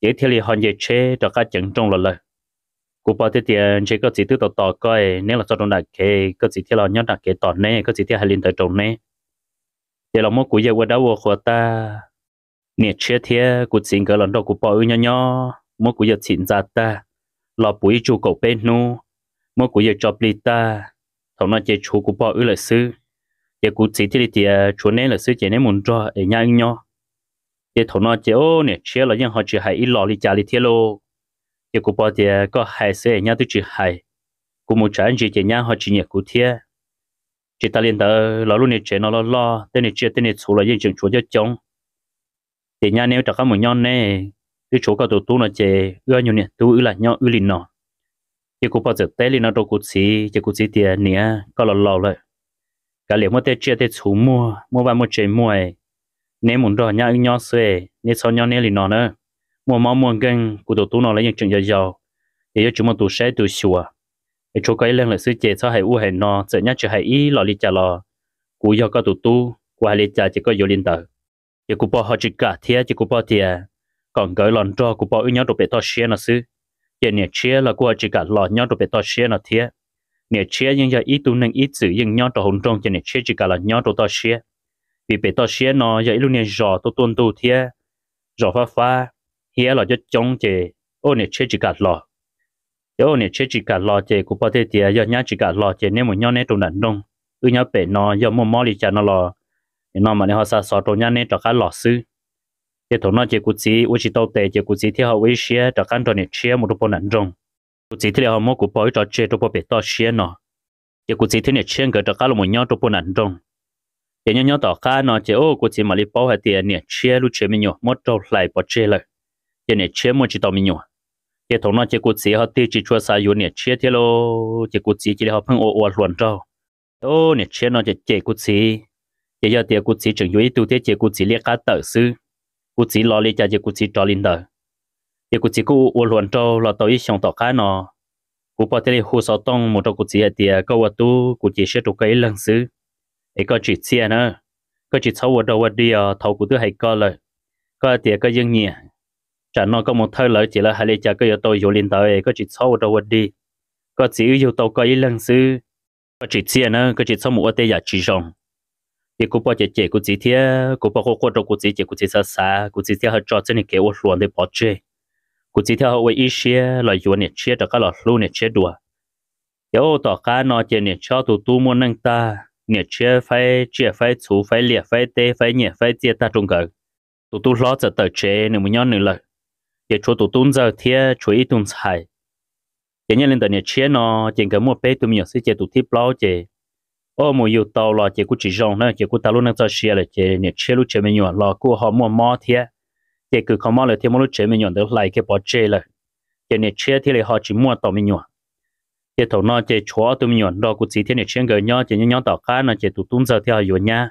Giờ thì là hoàn giờ chế cho các chẳng trong là lời cú bảo thế tiền chế có chỉ tự tỏ tỏ coi, nếu là cho trong đại kế có chỉ theo là nhau đại kế tỏ nè có chỉ theo hai liên tới trong nè giờ là mỗi cú giờ qua đâu qua ta nè chia thế cuộc sinh cái lần đó cú bảo nhỏ nhỏ. Mỗi cuộc giờ chính ra ta là bùi chú cậu bên nu. Mỗi cuộc giờ cho bì ta thằng nó chơi chú cú bảo ư là sư. Giờ cuộc chỉ thì thì chú nên là sư chỉ nên muốn cho ở nhà nhỏ. Giờ thằng nó chơi ô, nè chia là những họ chỉ hay ít lò đi trả đi thế luôn giờ cuộc bao thì có hai ở nhà tôi chỉ hai cô muốn trả gì thì nhà họ chỉ nhẹ cuộc thế chỉ ta liên đó là luôn nhiệt chết nó lo lo tên này chuyện tên này số là những chuyện chú cho chống thì nhà nếu chắc một nhau nè, cái chỗ có tổ tu nó chè ưa nhiều nè tu ưa là nhau ưa lìn nọ. Chỉ có bao giờ té lìn nó đâu cô chỉ giờ xí tiền nè có lò lò rồi cả liệu mất tết chia tết chủ mua mua vào mua chế mua nếu muốn rồi nhà nhau xuề nếu sau nhau nè lìn nọ nữa. Mua máu mua gần cụ tổ tu nó lấy những chuyện giàu để cho chúng mình tu sẽ tu sửa để chỗ cái lần là sư chế cho hay u hay nọ sẽ nhát cho hay ý lò lì chả lò. Cụ do có tổ tu cụ hay lì trả chỉ có vô liên tờ để cụ bỏ họ chỉ cả thiệt chỉ cụ bỏ còn cái lần cho cụ bỏ nhau đồ bể to xe nó xứ, để nhẹ chia là cụ chỉ cả lò nhau đồ bể to xe nó thế, nhẹ chia nhưng giờ ít tu nên ý chữ nhưng nhau đồ hồn trong cho nhẹ chia chỉ cả là nhau đồ to xe vì bể to xe nó giờ luôn nhẹ rõ tu tuôn tu thiệt pha pha hiya là cho chống chế ô nè chế chỉ cả ô nè chế chỉ cả chế cũng có thế thế, giờ nhá chỉ cả chế nếu một nhau nè trong đàn đông ư nhau bể nó giờ một mỏ lì chả nó lọ nó mà nó sa sọ trong nhá nên cho cá lò sư chế thằng nó chỉ cú chỉ u chỉ tàu tệ chỉ cú chỉ theo với xe cho cá trong nè xe một đôi đàn đông cú chỉ theo họ mua cú bỏ cho chế trong bể to xe nó chỉ cú chỉ theo nè xe cái cho cá là một nhau trong đàn đông chỉ nhau nhau tàu cá nó chỉ ô cú chỉ mà đi bỏ hai tiền nè xe lúc chế mình nhau mất trâu lại bỏ chế lại chỉ này xe mua chỉ tàu mình nhua giờ thằng nó chỉ cú chỉ họ tiêu chỉ chua sa yêu này chế thế lo chỉ cú chỉ chỉ họ phăng ô ô luồn trâu ô này chế nó chỉ chỉ cú chỉ giờ giờ tiêu cố chỉ chừng yêu tu thế chỉ cố chỉ liệt cá tử sư cố chỉ lo liệt chỉ cố chỉ cho linh đời giờ cố chỉ cụ u luận cho là tao xong tỏ cá nó cụ bảo thế hồ sơ tông một trong cố chỉ tiệt câu vật tu cố chỉ sẽ tụ cái lần sư ấy có chỉ chia nữa. Có chỉ sau vật đầu vật đi ở thầu cố tu hay có lời. Có tiệt có dương nhẹ chả nó có một thời lợi chỉ là hai lệ chả có yếu tố yếu liên tới có chỉ sau đầu vật đi. Có chỉ yếu tố có ý lần sư có chỉ chia nữa, có chỉ sau một tê giả chỉ rồng rong thì cũng bao giờ chỉ cũng chỉ thế cũng bao cô đâu cũng chỉ chỉ cũng chỉ xa họ cho chân cái ô luồn để bỏ chơi cũng chỉ theo họ với ý xe là nè chia được cái là lu nè chia đùa yếu tỏ cá nó chỉ nè cho tụ tu muốn nâng ta nè chia phải chia phải chủ phải liệt phải tê phải nhẹ phải chia ta trong cái tụ tu lo cho tờ chế nếu muốn nhon nữa là giờ chỗ tụ tuôn giờ thiệt chỗ ít tuôn xài giờ nhà lên tận nhà chia nó chỉ cần mua bê tụi mình sẽ chỉ tụ tiếp bao chỉ ô mua yêu tàu là chỉ của chỉ rong nữa chỉ của ta luôn nó cho chia là chỉ nhà chia lúc chế mình nhọn là cũng họ mua mò thia. Chỉ cứ không mò là thì mua lúc chế mình nhọn được lại cái bỏ chế là. Chỉ nhà chia thì là họ chỉ mua tàu mình nhọn chỉ thầu nó chỉ chúa tụi mình nhọn đó của chỉ thì nhà chia người nhau chỉ nhau tàu cá nó chỉ tụ tung giờ thì họ yêu nha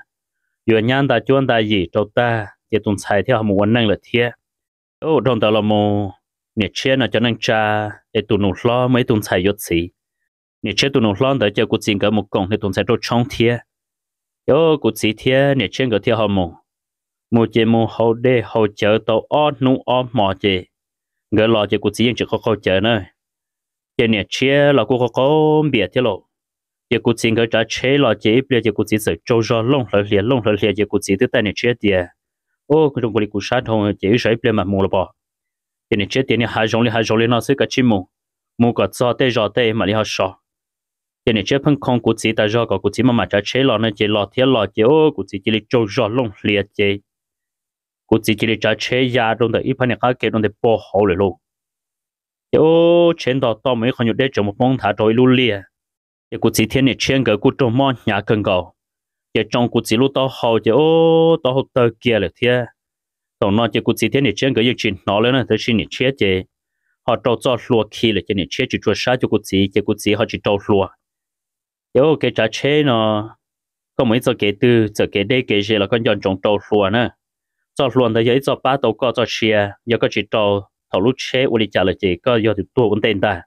yêu nha ta chuyên ta gì cho ta chỉ tuôn xài họ một năng là thia. Ô trong tàu là mồ nhiệt chế nó cho năng cha để tụi nó lo mấy tung xài yết gì nhiệt chế tu nó lo để cho cụ chính cái một công để tuần xài cho chống thiê yo cụ chỉ thiê nhiệt chế cái thiê họ mồ mồ chế mồ hậu đê hậu chờ tàu o nu o mò chế người lo chế cụ chỉ chỉ có khâu chờ nơi, chế nhiệt chế là cụ có có biệt thế lộ chế cụ chính cái trả chế là chế bây giờ cụ chỉ sẽ cho ra lông lại liền lông lại liền chế cụ chỉ tới tay nhiệt chế tiền ô cái trong cái cụ sát thông chế sấy ple mà mua 了 bỏ thì này chế thì này hai giống li hai giống li nó sẽ cái chim mồ, mồ cái cho tê cho tê mà li họ sợ thì nên chết phân không của chị ta do có của chị mà mà trả chế lo nên chế lo thiết lo chế ô của chị chỉ là trâu cho lông liệt chế của chị chỉ là trả chế ya trong đó ít phần này cái cái trong đó bỏ hậu rồi luôn chế ô trên đó to mấy con nhột để cho một bông thả trôi luôn liệt chế của chị thiên này trên cái của trồng món nhà cần cầu chế trong của chị lúc to hậu chế ô to hậu tao kia là thiết tổng nói chứ cụ chỉ thế này trên cái chuyện nó lên là tới xin chế chế họ trâu cho lúa khi là chế nên chế chỉ cho sát cho của chị chế của chị họ chỉ trâu lúa yếu cái trả chế nó có mấy giờ cái từ, giờ cái đây cái gì là con dọn trồng trâu luôn nữa cho luôn thì giấy cho ba tàu có cho chia giờ có chỉ trâu thầu lúc chế u đi trả lời chỉ có giờ thì tua vấn tên ta.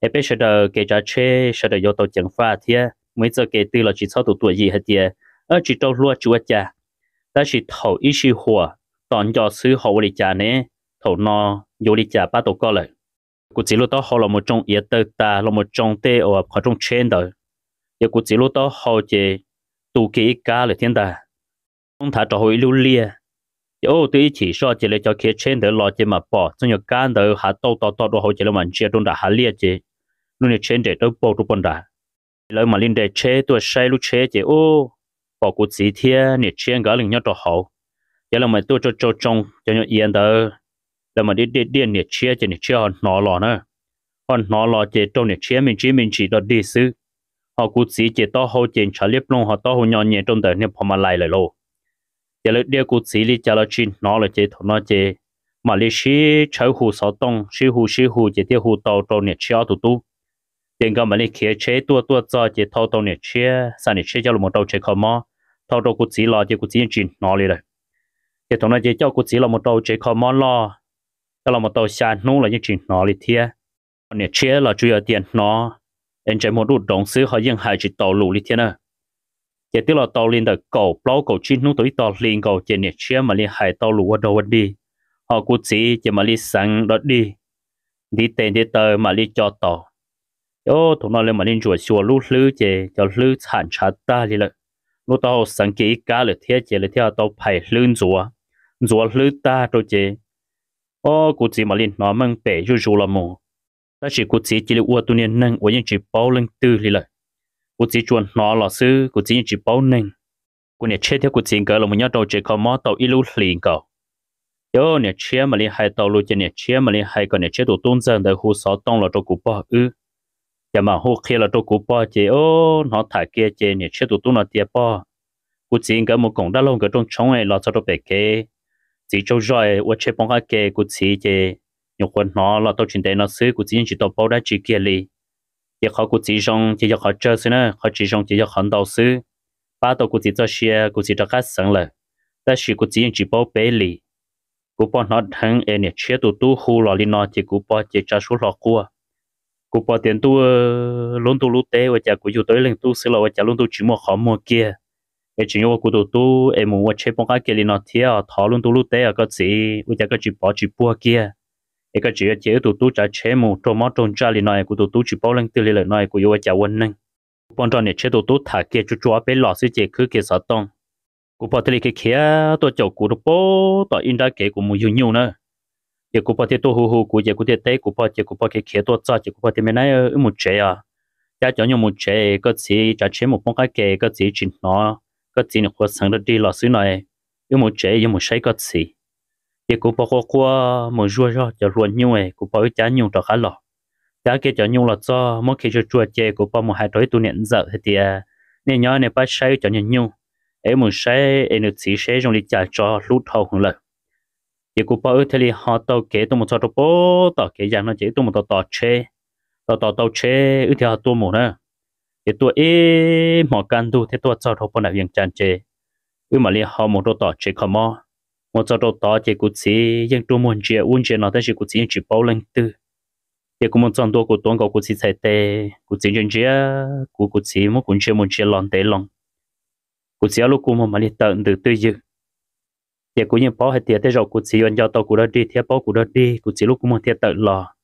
Em biết sẽ đợi cái trả chế sẽ đợi giờ tàu chẳng pha thì mấy giờ cái từ là chỉ sau tụ tuổi gì hết thì ở ờ, chỉ trâu lúa chúa cha ta chỉ thầu ý sĩ hòa tòn xứ họ u đi trả nè. Thầu nó u đi trả ba tàu có lời. Cụ chỉ lúc đó họ là một trong yếu tơ ta, là một trong tê ở họ trong trên đời giờ cụ chỉ lúc đó họ chỉ tụ kỹ cá là thiên ta ông thả cho hội lưu lia ô tôi chỉ so chỉ là cho kia trên đời lo chỉ mà bỏ trong nhiều cá đời hạ tàu tàu tàu đồ họ chỉ là mình chia trong đã hạ lia chỉ luôn là trên để đâu bỏ tu bận đã lời mà linh để chế tôi sai lúc chế chỉ ô bỏ cụ chỉ thiên nè trên gã linh nhau cho hậu giờ là mình tôi cho cho trong cho nhau yên đời là mà đi đi đi nhiệt chia chỉ nhiệt chia họ nó lò nữa họ nó lò chỉ trong nhiệt chia mình chỉ mình chỉ đó đi xứ họ cũng chỉ chỉ to hậu chỉ trả liếp luôn, họ to hậu nhỏ nhẹ trong đời nên họ mà lại lại lô. Giờ là đi cũng chỉ đi cho là chuyện nó là chỉ thằng nó chỉ mà đi sĩ chơi hù sáu tông sĩ hù sĩ hù, chỉ tiêu hù tàu trong nhiệt chia tụ tụ tiền cái mà đi kia chế tua tua cho, chỉ thâu tàu nhiệt chia sản nhiệt chia cho là một đầu chế khó mò thâu đầu cũng chỉ lo, chỉ cũng chỉ chỉ nó đi rồi thì thằng nó chỉ cho cũng chỉ là một đầu chế khó mò lo, cho là một tàu xa nung là những chuyện nó lại thia nè chia là chủ yếu tiền nó anh chạy một đút đồng xứ họ dân hai chỉ tàu lù đi thiên à chỉ tiếc là tàu liên được cầu bao cầu chín nút tới tàu liên cầu chỉ nhiệt chia mà liên hai tàu lù ở đâu đi. Họ cũng chỉ chỉ mà liên sang đó đi. Đi tên đi tờ mà liên cho tàu. Ô, thằng nó lên mà liên chuột chuột lũ lư chỉ cho lư sản chát ta đi lợ. Lúc tàu sang kỹ cá lợ thiết chỉ lợ thiết tàu phải lươn rùa rùa lư ta rồi chỉ ô cụ chỉ mà lên nó mang bể rú rú là mù ta chỉ cố chỉ chỉ là uo tu niên nâng uo những chỉ bao lưng tư lì lời cố chỉ chuẩn nó là sư cố chỉ những chỉ bao nâng. Cố nè chết theo cố chỉ cái là một nhớ đầu chỉ có mó tàu ilu liền cầu yo, nè chia mà liền hai tàu lu chỉ nè chia mà liền hai cái nè chết tụ tôn dân đời hồ sáu tông là tàu cú bao ư. Giờ mà hồ kia là tàu cú bao chỉ ô, nó thải kia chỉ nè chết tụ tôn là tiệp bao cố chỉ cái một cổng đã lâu cái trong chống ấy là cho tàu bể kế chỉ cho rồi uo chết bóng cái kế cố chỉ chỉ nhiều quân nó là tôi chuyển đến nó xứ, của chính chỉ tôi bảo đã chỉ kia li giờ khó của chỉ trong chỉ giờ khó chơi xứ nữa khó chỉ trong chỉ giờ khó đầu xứ. Ba tôi của chỉ cho xe của chỉ cho khách sạn là ta chỉ của chỉ chỉ bảo bé li của bọn nó thằng em này chia tụ tu hu lò li nó chỉ của bọn chỉ cho số lò cua. Của bọn tiền tu luôn tu lú tế, và chả của yêu tới lên tu xứ lò, và chả luôn tu chỉ mua khó mua kia. Cái chuyện của tụi tu em muốn chơi bóng cái kia nó thiệt thảo luận tụi lúc đấy cái gì bây giờ cái chuyện bỏ chuyện bùa kia cái chuyện chế tụi tu trả chế mù trong mót trong cha li nói của tụi tu chỉ bảo lên từ li lời nói của yêu cha quân nâng bọn tròn này chế tụi tu thả kia chú chúa bé lọ sư chế cứ kia sợ tông của bọn thì cái kia tôi chậu của tụi bố tôi in ra cái của một nhiều nhiều nữa cái của bọn thì tôi hù hù của cái của cái tế của bọn cái của bọn cái kia tôi cho cái của bọn thì mình nói ở một chế à cha cho nhau một chế cái gì trả chế một bóng cái kia cái gì chuyện nó có gì nó khó sang được đi lọ xứ này yêu một chế yêu một say có gì thì cũng bao qua một rùa cho cho luôn nhiều ấy, cũng bao giá nhiều cho khá lọ giá kia cho nhiều là cho, mỗi khi cho chùa chè cũng bao một hai tối tu niệm dở thì à nên nhớ này bắt say cho nhiều nhiều. Ấy một say ấy nó chỉ say trong lịch trả cho lút thâu hơn lợi. Thì cũng bao thế thì họ tàu kế tôi một cho tôi bố tàu kế dạng nó chỉ tôi một tàu tàu chế tàu tàu tàu chè ư thì họ tôi một nữa thì tôi ế mỏ căn tu thì tôi cho thâu bọn viên chăn chè ư mà liền họ một tàu tỏ chế khó mò một số đầu tỏ chỉ cụ chỉ những tôi muốn chỉ uống chỉ nào thế chỉ cụ chỉ chỉ bao lần tư. Thì cũng muốn chọn đồ của tôi có cụ chỉ sai tệ cụ chỉ những chỉ cụ cụ chỉ muốn cũng chỉ muốn chỉ lòng tệ lòng cụ chỉ lúc cũng mà đi tận từ tư dự. Thì cũng như bao hết tiền thế rồi cụ chỉ vẫn giao tàu cụ đó đi thì bao cụ đó đi cụ chỉ lúc cũng muốn thiệt tận lò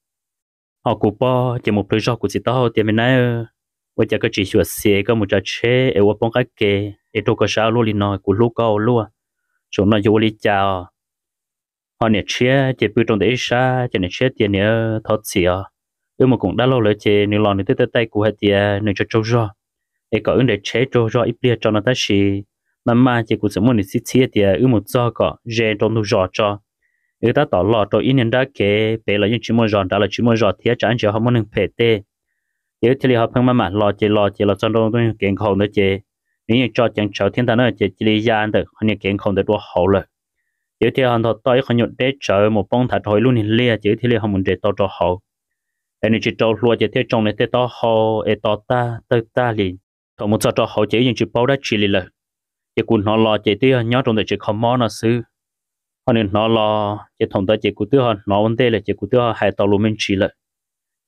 họ cụ bao, chỉ một thứ rồi cụ chỉ tao tiền mình nói ว่าจะก็จีชัวเสียก็มุจะเชเอว่าป้องกันเกเอตัวก็ชาลุลีนอยกูลูกก็ลัว chúng nó vô lý chào họ nè chia chỉ biết trong đấy xa cho nè chia tiền nè thoát xì à ước mà cũng đã lâu rồi chỉ nửa lon nửa tới tay của hết tiền nửa cho trâu rồi để có ứng để chế trâu rồi ít biết cho nó ta xì mà mà chỉ cũng sẽ muốn nửa xí xí tiền ước một do có dễ trong nửa giò cho người ta tỏ lọ cho ít nên đã kể bây là những chuyện mua giò đã là chuyện mua giò thì chẳng chỉ họ muốn nâng phe tê ước thì họ phăng mà mà lọ chỉ lọ chỉ là trong đó tôi kiện khẩu nữa chứ nếu như cho chẳng cháu thiên thần nó chỉ chỉ lý gia được họ như kiện không được đua hậu rồi chỉ thì hắn thọ tới họ nhận để chờ một bông thạch hồi luôn hiện lia chỉ thì lia không muốn để to cho hậu. Anh chỉ trâu lúa chỉ theo trong này thì to hậu e to ta tới ta liền thọ một cho hậu chỉ những chỉ bao đã chỉ liền chỉ cũng nó lo chỉ thì nhớ trong đời chỉ không món nó xứ. Họ nên nó lo chỉ thông tới chỉ cũng tiêu họ nó vấn đề là chỉ cũng tiêu họ hai tàu luôn mình chỉ lại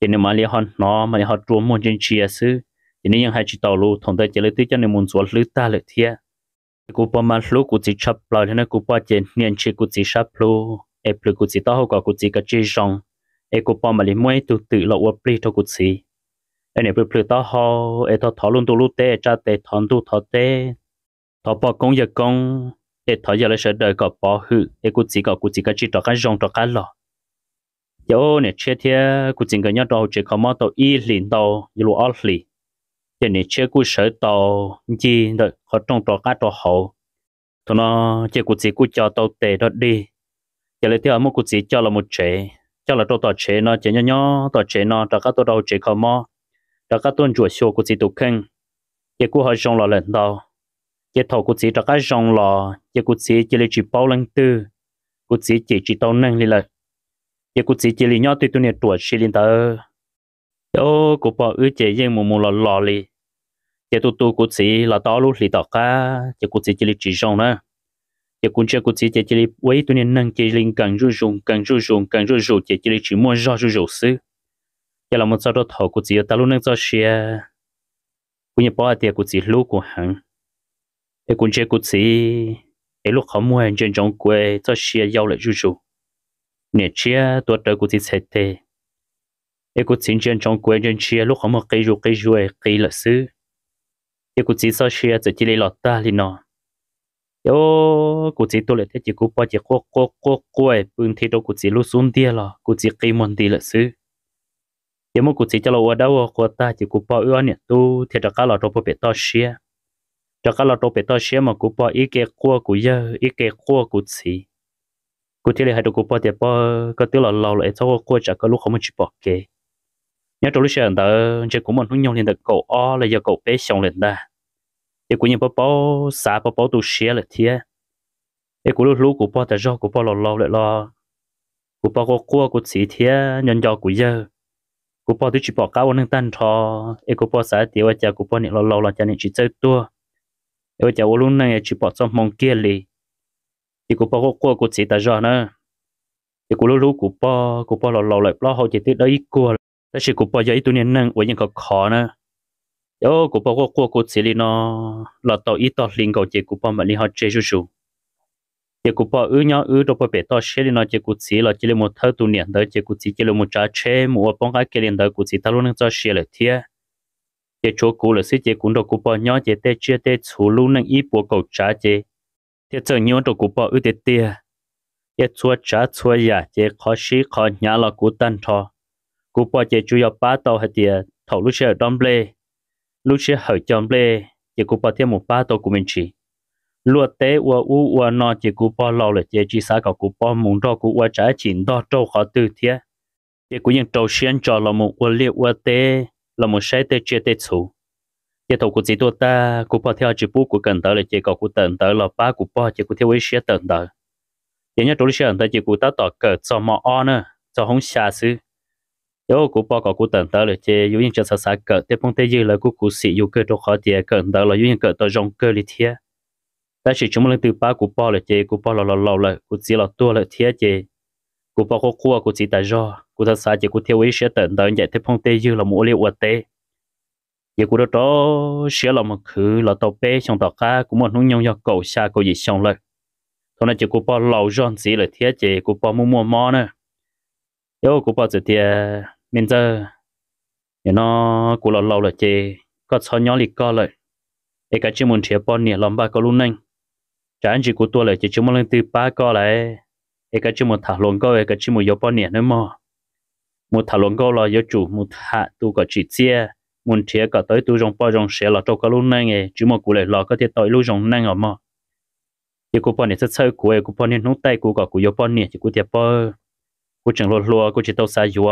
chỉ nên mà li họ nó mà họ trốn một chân chia xứ thì nên hai chỉ tàu lu thông tới chỉ lấy tiêu cho nên muốn xuống lưới ta lại thiệt cú bỏ mà lúc cú chỉ chập lại nên cú bỏ chỉ niên chỉ cú chỉ sắp lu e plu cú chỉ tao có cú chỉ cái chỉ rong. E cú bỏ mà lấy mỗi tu tự lo uất pli thôi cú chỉ e này plu plu tao ho e tao thảo luôn tu lu tê, cha tê, thọn tu thọ tê. Thọ bỏ công giờ công. E thọ giờ lấy sẽ đời có bỏ hư. E cú chỉ có cú chỉ cái chỉ cho cái rong cho cái lọ giờ này chết thiệt cú chỉ cái nhát đầu chỉ có mò tao y liền tao y lu ở liền giờ này chưa cú sợ tàu gì rồi họ trong tàu cá tàu hậu. Thôi nó chơi cú chỉ cú cho tàu tệ đó đi. Giờ lấy theo một cú chỉ cho là một chế cho là tàu tàu chế nó chế nhỏ nhỏ tàu chế nó tàu cá tàu đầu chế không mò tàu cá tuần chuột xô cú chỉ tụ khen giờ cú họ trong là lần đầu giờ thầu cú chỉ tàu cá trong là giờ cú chỉ chỉ lấy chỉ bao lần tư. Cú chỉ chỉ chỉ tàu nâng lên lại giờ cú chỉ chỉ lấy nhỏ tụi tụi này tuổi chỉ lên tới ô cụ bỏ ư chế yên mù mù lò lò li chế tu tu cụ chỉ là đó lúc li đó cả chế cụ chỉ chỉ li chỉ rong nữa chế cụ chế cụ chỉ chế chỉ li quấy tu nên nâng chế linh càng rù rùng, càng rù rùng, càng rù rù. Chế chỉ li chỉ mua rau rù rù sư chế là một số đó thầu cô chỉ ta lúc nâng cho xe cô nhớ bỏ tiền cụ chỉ lúc cô hàng chế cụ chế cô chỉ để lúc họ mua trên trong quê cho xe giao lại rù rù. Nè chia tôi tới cụ chỉ sẽ tê e cô chính chân trong quê chân chia lúc họ một cây ruột cây ruồi cây là xứ. E cô chỉ sao chia chỉ chỉ lấy lọt ta li nó yo, cô chỉ tôi lại thấy chỉ cô bỏ chỉ cô cô cô cô ấy, bưng thì đâu cô chỉ lúc xuống tia là cô chỉ cây mòn đi là xứ. E một cô chỉ cho là ở đâu cô ta chỉ cô bỏ ưa nè, tu, thì đã cả là đâu bao biết to chia đã cả là đâu biết to chia mà cô bỏ ý cái cô cô giờ ý cái cô cô chỉ. Cô chỉ lấy hai đứa cô bỏ thì bao cái tiêu là lâu lại cho cô chả có lúc không chịu bỏ kê nhớ trong lúc sáng đó chỉ cũng một nhung lên được cậu o là giờ cậu bé xong lên đó chỉ cũng như bố bố xã bố bố tu xé là thế chỉ cũng lúc lúc cũng bố ta do cũng bố lo lo lại lo. Cũng bố có cua cũng chỉ thế nhân do cũng giờ cũng bố tôi chỉ bỏ cao nâng tan thò. Chỉ cũng bố xã tiêu cha cũng bố niệm lo lâu là cha niệm chỉ chơi tua. Chỉ cha lúc này chỉ bỏ trong mong kia li chỉ cũng bố có cua cũng chỉ ta do nữa. Chỉ cũng lúc lúc cũng bố cũng bố lo lo lại lo, hậu chỉ tiếc đấy cua ta chỉ cụp bao giờ tụi nên nâng với những cái khó nữa. Yo cụp bao qua cụp xử lý nó là tàu ít tàu linh cầu chỉ cụp bao mà linh chơi chú chú chỉ cụp bao ứ nhau ứ đâu bao bể xử lý nó chỉ cụp xử là chỉ là một thâu tụi nên đó chỉ cụp chỉ chỉ là một trái chế mua bóng cái kia liền đó cụp ta luôn cho xử lý thiệt chỉ chỗ cũ là sẽ chỉ cụp bao nhau chỉ tê chia tê chủ luôn nâng ít bộ cầu trái chỉ thì chờ nhau đâu cụp bao ứ tê tê. Chỉ chúa trái chúa giả chỉ khó xí khó nhả là cụp tan thôi cú bỏ chế chủ yếu ba tàu hay tiệt thầu lúc xe đom lê lúc xe hở chom lê chế cú bỏ thêm một ba tàu của mình chỉ. Lúa tế ua u ua nọ chế cú bỏ lâu là chế chỉ sao cầu cú bỏ muốn đo cú ua trái chín đo trâu khó tư thế chế cú những trâu xuyên cho là một ua liệt ua tế là một sai tế chế tế chủ chế thầu cú chỉ tôi ta, cú bỏ theo chỉ bút của cần tới là chế cầu cú tận tới là ba cú bỏ chế cú theo với xe tận tới chế nhớ trâu xe tận chế cú ta tỏ cờ cho mò o nữa cho không xa xứ yo cú bao có cú tận tới là chơi yêu những cho sa sa cỡ, tiếp phong tế dư là cú cú sĩ yêu cơ đồ khó tiệt cỡ đó là yêu những cỡ tao rong cơ li thiệt ta chỉ chúng mình từ ba cú bao là chế cú bao là là là là cú chỉ là tua là thiệt chơi cú bao có cua cú chỉ ta do cú ta sa chơi cú theo ý sẽ tận tới vậy tiếp phong tây dư là mỗi liệu vật tê. giờ cú đó đó sẽ là một khứ là tàu bé trong tàu cá, cũng một nông nhông do cầu xa, cầu gì xong lại thôi nên chỉ cú bao lâu rong chỉ là thiệt chơi cú bao mua mua mò nữa yo cú bao giờ thiệt mình giờ nó cũng lâu lâu là chê, có cho nhỏ lịch co lại ấy cả chỉ muốn thiệp bọn nè làm ba có luôn anh. Chả anh chỉ của tôi lại chỉ chưa muốn lên từ ba co lại. Ấy cả chỉ muốn thả lỏng co ấy cả chỉ muốn yếu bọn nè nữa mà muốn thả lỏng co là yếu chủ, muốn hạ tu có chỉ chia. Muốn thiệp cả tới tu trong bao trong sẽ là cho có luôn anh ấy chỉ muốn cụ lại là có thể tới luôn trong năng ở mà chỉ cụ bọn nè sẽ chơi của ấy cụ bọn nè nút tay cụ có cụ yếu bọn nè, chỉ cụ thiệp bao cụ chẳng lo lo cụ chỉ tao sai yếu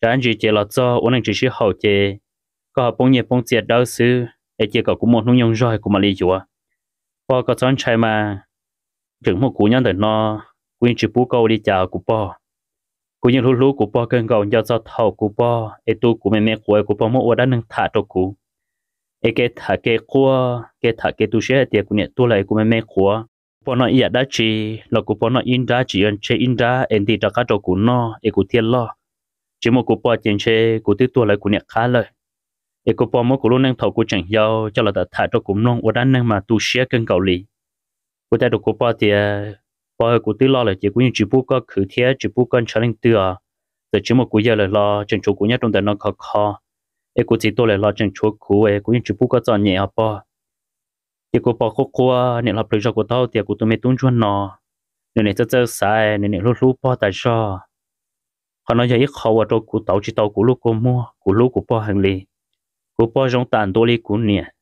cho anh chị chị là cho ôn anh chị sĩ hậu chị có bông nhiệt bông tiệt đau sư để chị có cũng một nông nhung rồi cũng mà lý chúa qua có chọn chạy mà chừng một cú nhắn để nó quyên chỉ bú câu đi chào của bò cú những lú lú của bò cần cầu cho cho thầu của bò ê tu của mẹ mẹ của của bò mỗi đã nâng thả cho cú ê cái thả cái cua cái thả cái tu sửa tiệt của nhẹ tu lại của mẹ mẹ của bò nó ý đã chỉ là của bò nó in đã chỉ anh chơi in đã em đi ra các cho của nó ê của tiền lo chỉ một của bỏ tiền chế của tiếp tu lại của nhẹ khá lời để của bỏ mỗi của luôn nâng thầu của chẳng giàu cho là thả cho của nó đã năng mà tu sửa cân cầu lì của ta được của bỏ thì bao của tư lo là chỉ cũng chỉ bố có khử thiết chỉ bố con trở nên tựa giờ chỉ một của giờ là lo chân chỗ của nhất trong đời nó khó khó. Để của chỉ tôi là lo chân chỗ của à, ấy cũng chỉ bố có chọn nhẹ bỏ. Bao thì của bao khó qua nên là bây giờ của tao thì à, của tôi mới tuân chuẩn nó. Nên là chắc chắc sai nên là lúc lúc bỏ tại sao họ nói giờ ít khó vào trong của tàu chỉ tàu của lúc của mua, của lúc của bao hàng lì của bao trong tàn tôi đi của nè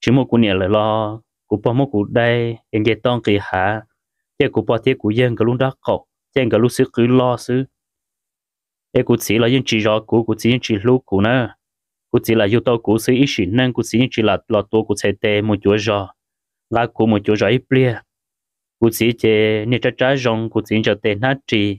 chỉ một của nè là lo. Của bao mua của đây em nghe tông kỳ hạ. Cái cụ bảo thế cụ yên cái lúc đó cậu trên cái lúc xứ cứ lo xứ. Cái cụ chỉ là những chỉ rõ cụ cụ chỉ những chỉ lúc cụ nữa cụ chỉ là yêu tàu cụ xứ ít xin nên cụ chỉ những chỉ là lo tổ cụ chạy tê một chỗ rõ. Là cụ một chỗ rõ ít bia cụ chỉ chế nên trái trái rong cụ chỉ cho tê nát trì.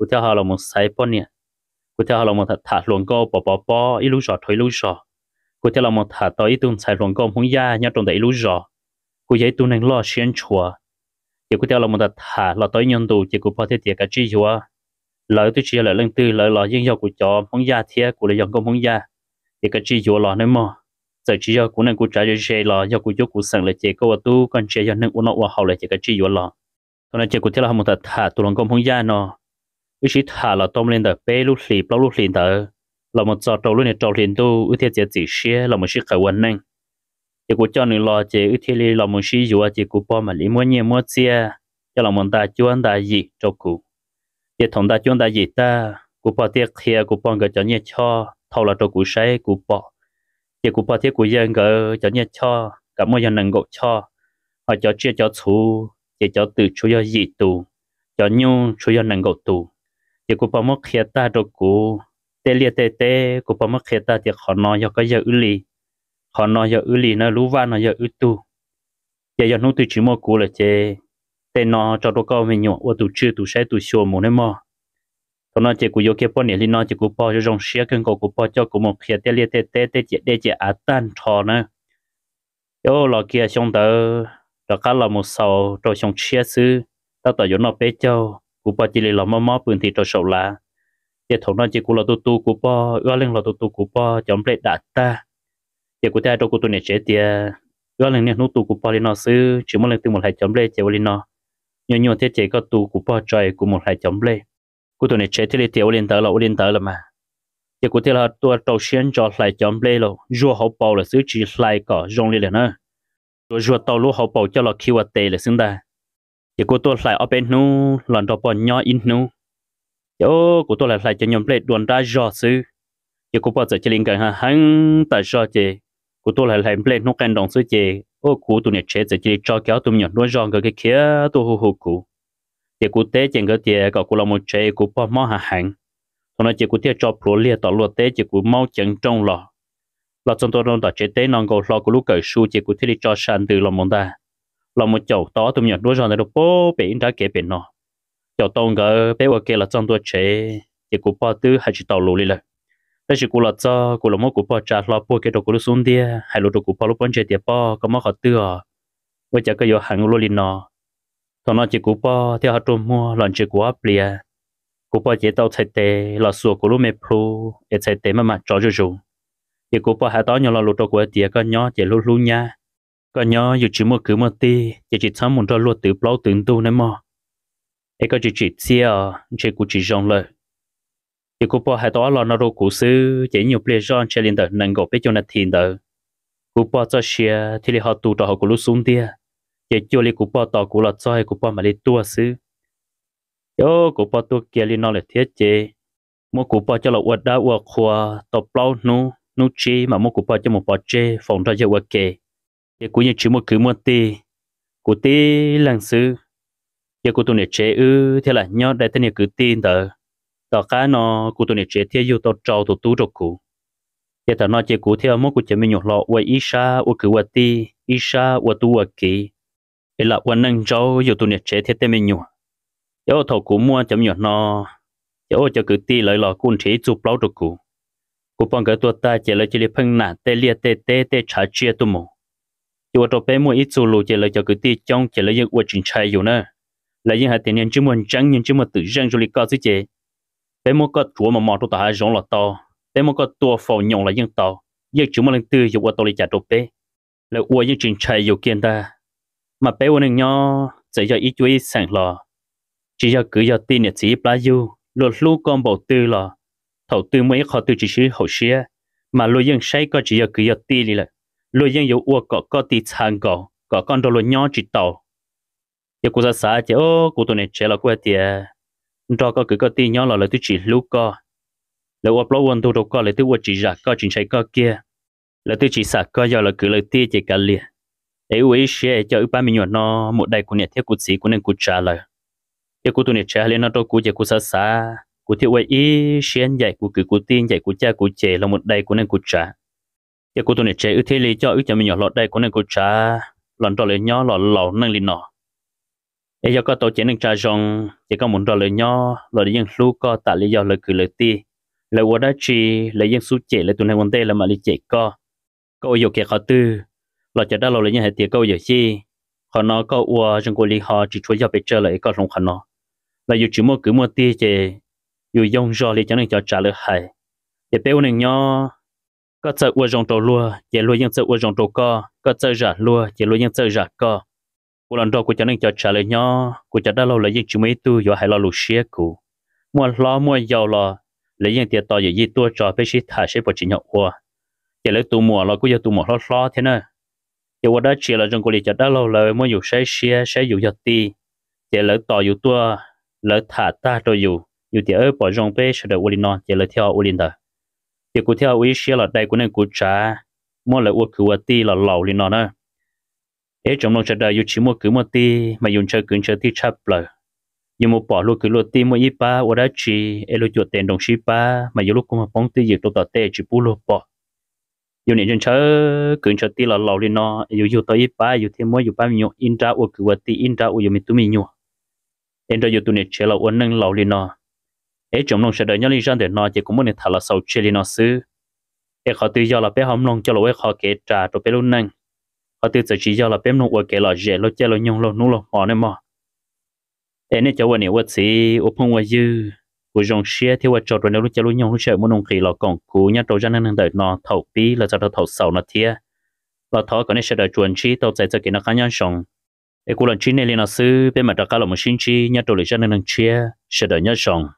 chỉ cho nó là á rồi nè nó mà cụ chỉ hay lên nó cho cụ xứ cái cụ yên chính giờ cụ chỉ tu lô của chấp lời chỉ cho của ba một của ba của thiết trang năng chỉ một của ba tiền chỉ của tua lợi ô giờ thiết của chính cái tua ta liền nói là chỉ của ba là là là mua mua mò là chỉ cho quý lần sư của ba nên nốt tay cả của yo ba nên là của chỉ tao sai yo chỉ tức là tao ở xong tao cả giờ thằng nó chỉ ba ha ha ba là chỉ ba ta tay ta ra chỉ của thiết sa sa của thiết hà là một sai ba nè của thiết hà là một thật thả luồng câu bỏ bỏ bỏ ít lúc rồi thôi lúc rồi của thiết là một thả tao ít tuần sai luồng câu không ya nhớ trong đấy lúc rồi cú giấy tu nên lo xuyên chùa chỉ cú theo là một đặt thả là tới nhân tù chỉ cú bao thế tiệt cả chi chùa lợi tôi chỉ là lần tư lợi là dân do của cho mong gia thiệt của là dân công mong gia thì cả chi chùa là nữa mà giờ chỉ do của nên cú trả cho xe là do cú cho cú sẵn là chỉ có tu còn chỉ do nên của nó qua hậu là chỉ cả chi chùa là còn là chỉ cú theo là một đặt thả tu lòng công mong gia nó ý chỉ thả là tôm lên đời bé lúc lì bao lúc lì đời là một trò đầu lúc này trâu liền tu ước thiệt chỉ xe là một chiếc cầu vấn năng chỉ của cho người lo chỉ ưu thiên lý lo một chiếc dù chỉ của bao mà lý mua nhiều mua xe cho là một ta chuyên ta gì cho cụ chỉ thằng ta chuyên ta gì ta của bao tiếc kia của bao cái cho nhẹ cho. Thâu là cho cụ say của bao chỉ của bao tiếc cụ dân cái cho nhẹ cho. Cả mỗi dân năng gộ cho. Họ cho chia cho chú chỉ cho từ chú cho gì tu cho nhung chú cho năng gộ tu chỉ của bao mất ta cho cụ tê liệt tê tê cô bao mất ta thì họ nói cho cái giờ ưu lý họ nói giờ ư lì nó lú va nó giờ ư tu giờ giờ nó tu chỉ mua cũ là chế tên nó cho đồ cao mình nhọ ô tu chưa tu sai, tu xua một nên mà còn nó chế cô yêu kia bao nhiêu li nó chế cô bao cho rong xia cần cô cũ bao cho cô một kia tê liệt tê tê tê chế tê chế à tan thọ nữa yo lò kia xong đó cả là một sầu rồi xong chia sư tao tao yo nó bé châu cũ bao chỉ là mò mò bươn thì cho sầu lá. Giờ thằng nó chỉ cũ là tu tu cũ bao ưa lên là tu tu cũ bao chấm lệ đã ta. Giờ cụ ta đâu cụ tu này chế tia gỡ lần này nút tu cụ bao lên nó sư chỉ một lần từ một hai chấm lê chế lên nó. Nhiều nhiều thế chế có tu cụ bao trời cú một hai chấm lê cụ tu này chế thì tiêu lên tới là lên tới là mà. Giờ cụ ta là tua đầu tiên cho lại chấm lê rồi rùa hậu bao là sư chỉ lại cả rong lên nữa rồi rùa tàu lúa hậu bao cho là kêu tệ là xứng ta giờ cô tôi lại ở bên nu, lần đầu bọn nhỏ in nu. Giờ cô tôi lại lại cho nhóm lệ đoàn ra giò sư giờ cô bao giờ chỉ linh cái hàng hàng tại giò chế cô tôi lại lại lệ nó canh đồng sư chè ô cô tôi nhặt chế giờ chỉ cho kéo tôi nhặt đuôi giòn cái kia tôi hù hù cô giờ cô té chừng cái tiền cậu cô là một chế cô bỏ mò hà hàng thôi nói chỉ cô thiết cho pro lia tỏ luật té, chỉ cô mau chừng trong lò. Lò trong tôi đang tỏ chế tế non cầu lò của lúc cởi su chỉ cô thiết đi cho sàn từ lòng mông ta là một chậu to, tụi mình đuôi rồi này đâu bố bé đã kế bên nó. Chậu tông cái bé ở kia là trong đuôi chế chỉ cụ ba tư hay chỉ tàu lù đi lại đây chỉ cụ là cho cụ là mỗi cụ ba trả lo bố cái đồ cụ xuống đi hay lù đồ cụ ba lúc bên chế tiệp ba có mỗi họ tư à với chả cái giờ hàng lù đi nó thọ nó chỉ cụ ba theo họ trôn mua lần chỉ cụ áp liền cụ ba chế tàu chạy tê là sửa cụ lù mệt plu để chạy tê mà mà cho cho chú chỉ cụ ba hai tao nhỏ là lù đồ cụ tiệp cái nhỏ, chỉ lù lù nhá có nhớ dù chỉ mơ cứ mơ ti chỉ chỉ thăm một trò luôn từ bao từng tu nên mà. Ấy có chỉ chỉ xia chỉ cũng chỉ rong lời. Chỉ cũng bỏ hai đó là nó đồ cũ sư chỉ nhiều plei rong chỉ liên tử nâng gỗ biết cho nó thiền tử cũng bỏ cho xia, thì họ tu trò họ cũng lúc xuống tia. Chỉ cho li cũng bỏ tao cú là cho hay cũng bỏ mà li tua sư yo cũng bỏ tua kia li nó là thiết chế. Mua cũng bỏ cho là uất đá uất khoa tao bao nu nu chi mà mua cũng bỏ cho một bỏ chế phòng ra cho uất kề chỉ cụ như chỉ một cứ một ti cụ ti lần xứ giờ cụ tụi này chế ư thế là nhớ đại tên này cứ tin tờ tờ cá nó cụ tụi này chế thế yêu tàu trâu tàu tú rồi cụ giờ tờ nó chế cụ theo mua cụ chế mình nhổ lọ uất isha uất cứ uất ti isha uất tu uất kỳ thế là quan năng cháu yêu tụi này chế thiết tên mình nhủ yêu thầu cú mua chấm nhổ nó yêu cho cứ ti lại lò cún chế chụp lâu được cú cú bằng cái tua ta chỉ lấy chỉ lấy phăng nã tê lia tê tê tê trả chia tụi mù yêu cho bé mua ít chụp lù chỉ là cho cái ti trong chỉ là những quá trình chạy yêu nữa là những hạt tiền nhân chỉ muốn trắng nhưng chỉ muốn tự răng rồi có gì chứ bé mua có chúa mà mò tụi ta giống là to. Bé mua có tua phò nhộng là những to. Giờ chúng lên tư yêu quá tôi lấy trả đồ bé. Là qua những trình chạy yêu kiên ta. Mà bé ôn nhỏ chỉ cho ít chuối sẵn lò. Chỉ cho cứ cho tin nhật chỉ bao nhiêu lột lu con bầu tư lò. Thầu tư mấy khó tư chỉ sử hậu xía. Mà lôi dân say có chỉ cho cứ cho tin đi lại lo yên yêu uo có có tí sang có có con đồ lo nhỏ chỉ tàu yêu cô ra xã chứ ô cô tôi này chế là quê tiề cho có cứ có tí nhỏ là lời tôi chỉ lúc co lời uo bao quân tu đâu có lời tôi uo chỉ ra có chính chạy có kia lời tôi chỉ sạc có giờ là cứ lấy tiền chỉ cả liền ấy ấy xe cho ưu ba mình nó một đại của nhà thiết của sĩ của nên của trả lời yêu cô tôi này chế lên nó đâu của nhà cô xã xã của thiết ấy ý xe dạy của cứ của tin dạy của cha của trẻ là một đại của nên của trả giờ cô tôi này chơi thế lý cho ưu cho mình nhỏ lọt đây của nên cô trả lần đó lấy nhỏ lọt lẩu năng lên nọ. Ấy giờ có tổ chức năng trả rong chỉ có muốn đó lấy nhỏ lọt những lu có tạ lý do lời cử lời ti. Lời qua đó chi lấy những số chế lấy tụi này vấn đề là mà lý chế co. Có yêu kia khó tư. Là cho đó lấy những hệ tiệc câu giờ chi. Họ nó có ua trong cô lý họ chỉ chúa cho bị chơi lại có lòng khả nó. Là dù chỉ mua cứ mua ti chè dù dùng cho lý cho nên cho trả lời hay để béo nên nhỏ có chơi ua trong trâu lúa chỉ lúa nhưng chơi ua trong trâu co. Có chơi giả lúa chỉ lúa nhưng chơi giả co. Cô lần đầu của cho nên cho trả lời nhỏ, của cho lâu là những chú mấy tu, do hay lo lúa xía cụ. Mua lo mua giàu lo lấy những tiền to giờ gì tua cho bé sĩ thả sẽ bỏ chỉ nhậu ua. Chỉ lấy tu mua lo cũng giờ tu mua lo lo thế nè chỉ qua đó chỉ là trong cuộc đời đã lâu rồi mua dùng sai xe sai dùng giật ti. Chỉ lấy to dù tua, lấy thả ta rồi dù dù tiền ở bỏ trong bé sẽ được uống non, chỉ lấy theo uống đó thì cụ theo ý xe là đây của nên cụ trả mua lại uống cứu ti là lẩu lên nó nữa ấy trong lòng sẽ đời yêu chỉ mua cứu một ti mà dùng chơi cứu chơi ti chắp lời nhưng mà bỏ luôn cứu luôn ti mua ít ba ở đó chỉ ấy luôn chuột tiền đồng xí ba mà yêu lúc cũng mà bóng ti dịch đồ tờ tê chỉ bù luôn bỏ yêu này chân chớ cứ cho ti là lâu đi nó yêu yêu tới ba yêu thêm mỗi yêu ba mình in ra u cứ vật tí in ra u yêu mình tụi mình nhua em cho yêu tụi này chơi là uốn nâng lâu đi nó ấy chúng nông sẽ đợi nhau lý dân để nó chỉ cũng muốn thả là sầu chia lý nó xứ ấy họ tự do là bé hom nông cho là họ kể trả rồi bé luôn nâng họ tự chỉ do là bé nông uốn kể là dễ lo chơi lo nhung lo nú lo mò này mò ấy nên cho vợ này vợ xí uốn phong vợ dư của dòng xe vợ cho rồi nếu lúc cho lúc nhau lúc sợ muốn nông kỳ là còn cú nhá trâu ra nên đợi nó thầu tí là cho nó thầu sầu nó thia là thọ còn sẽ đợi chuẩn chi tàu chạy cho cái nó khá nhá sòng để cú lần chi này lên nó sư bên mặt đặc là một sinh chi nhá trâu lý dân nên chia sẽ đợi nhá sòng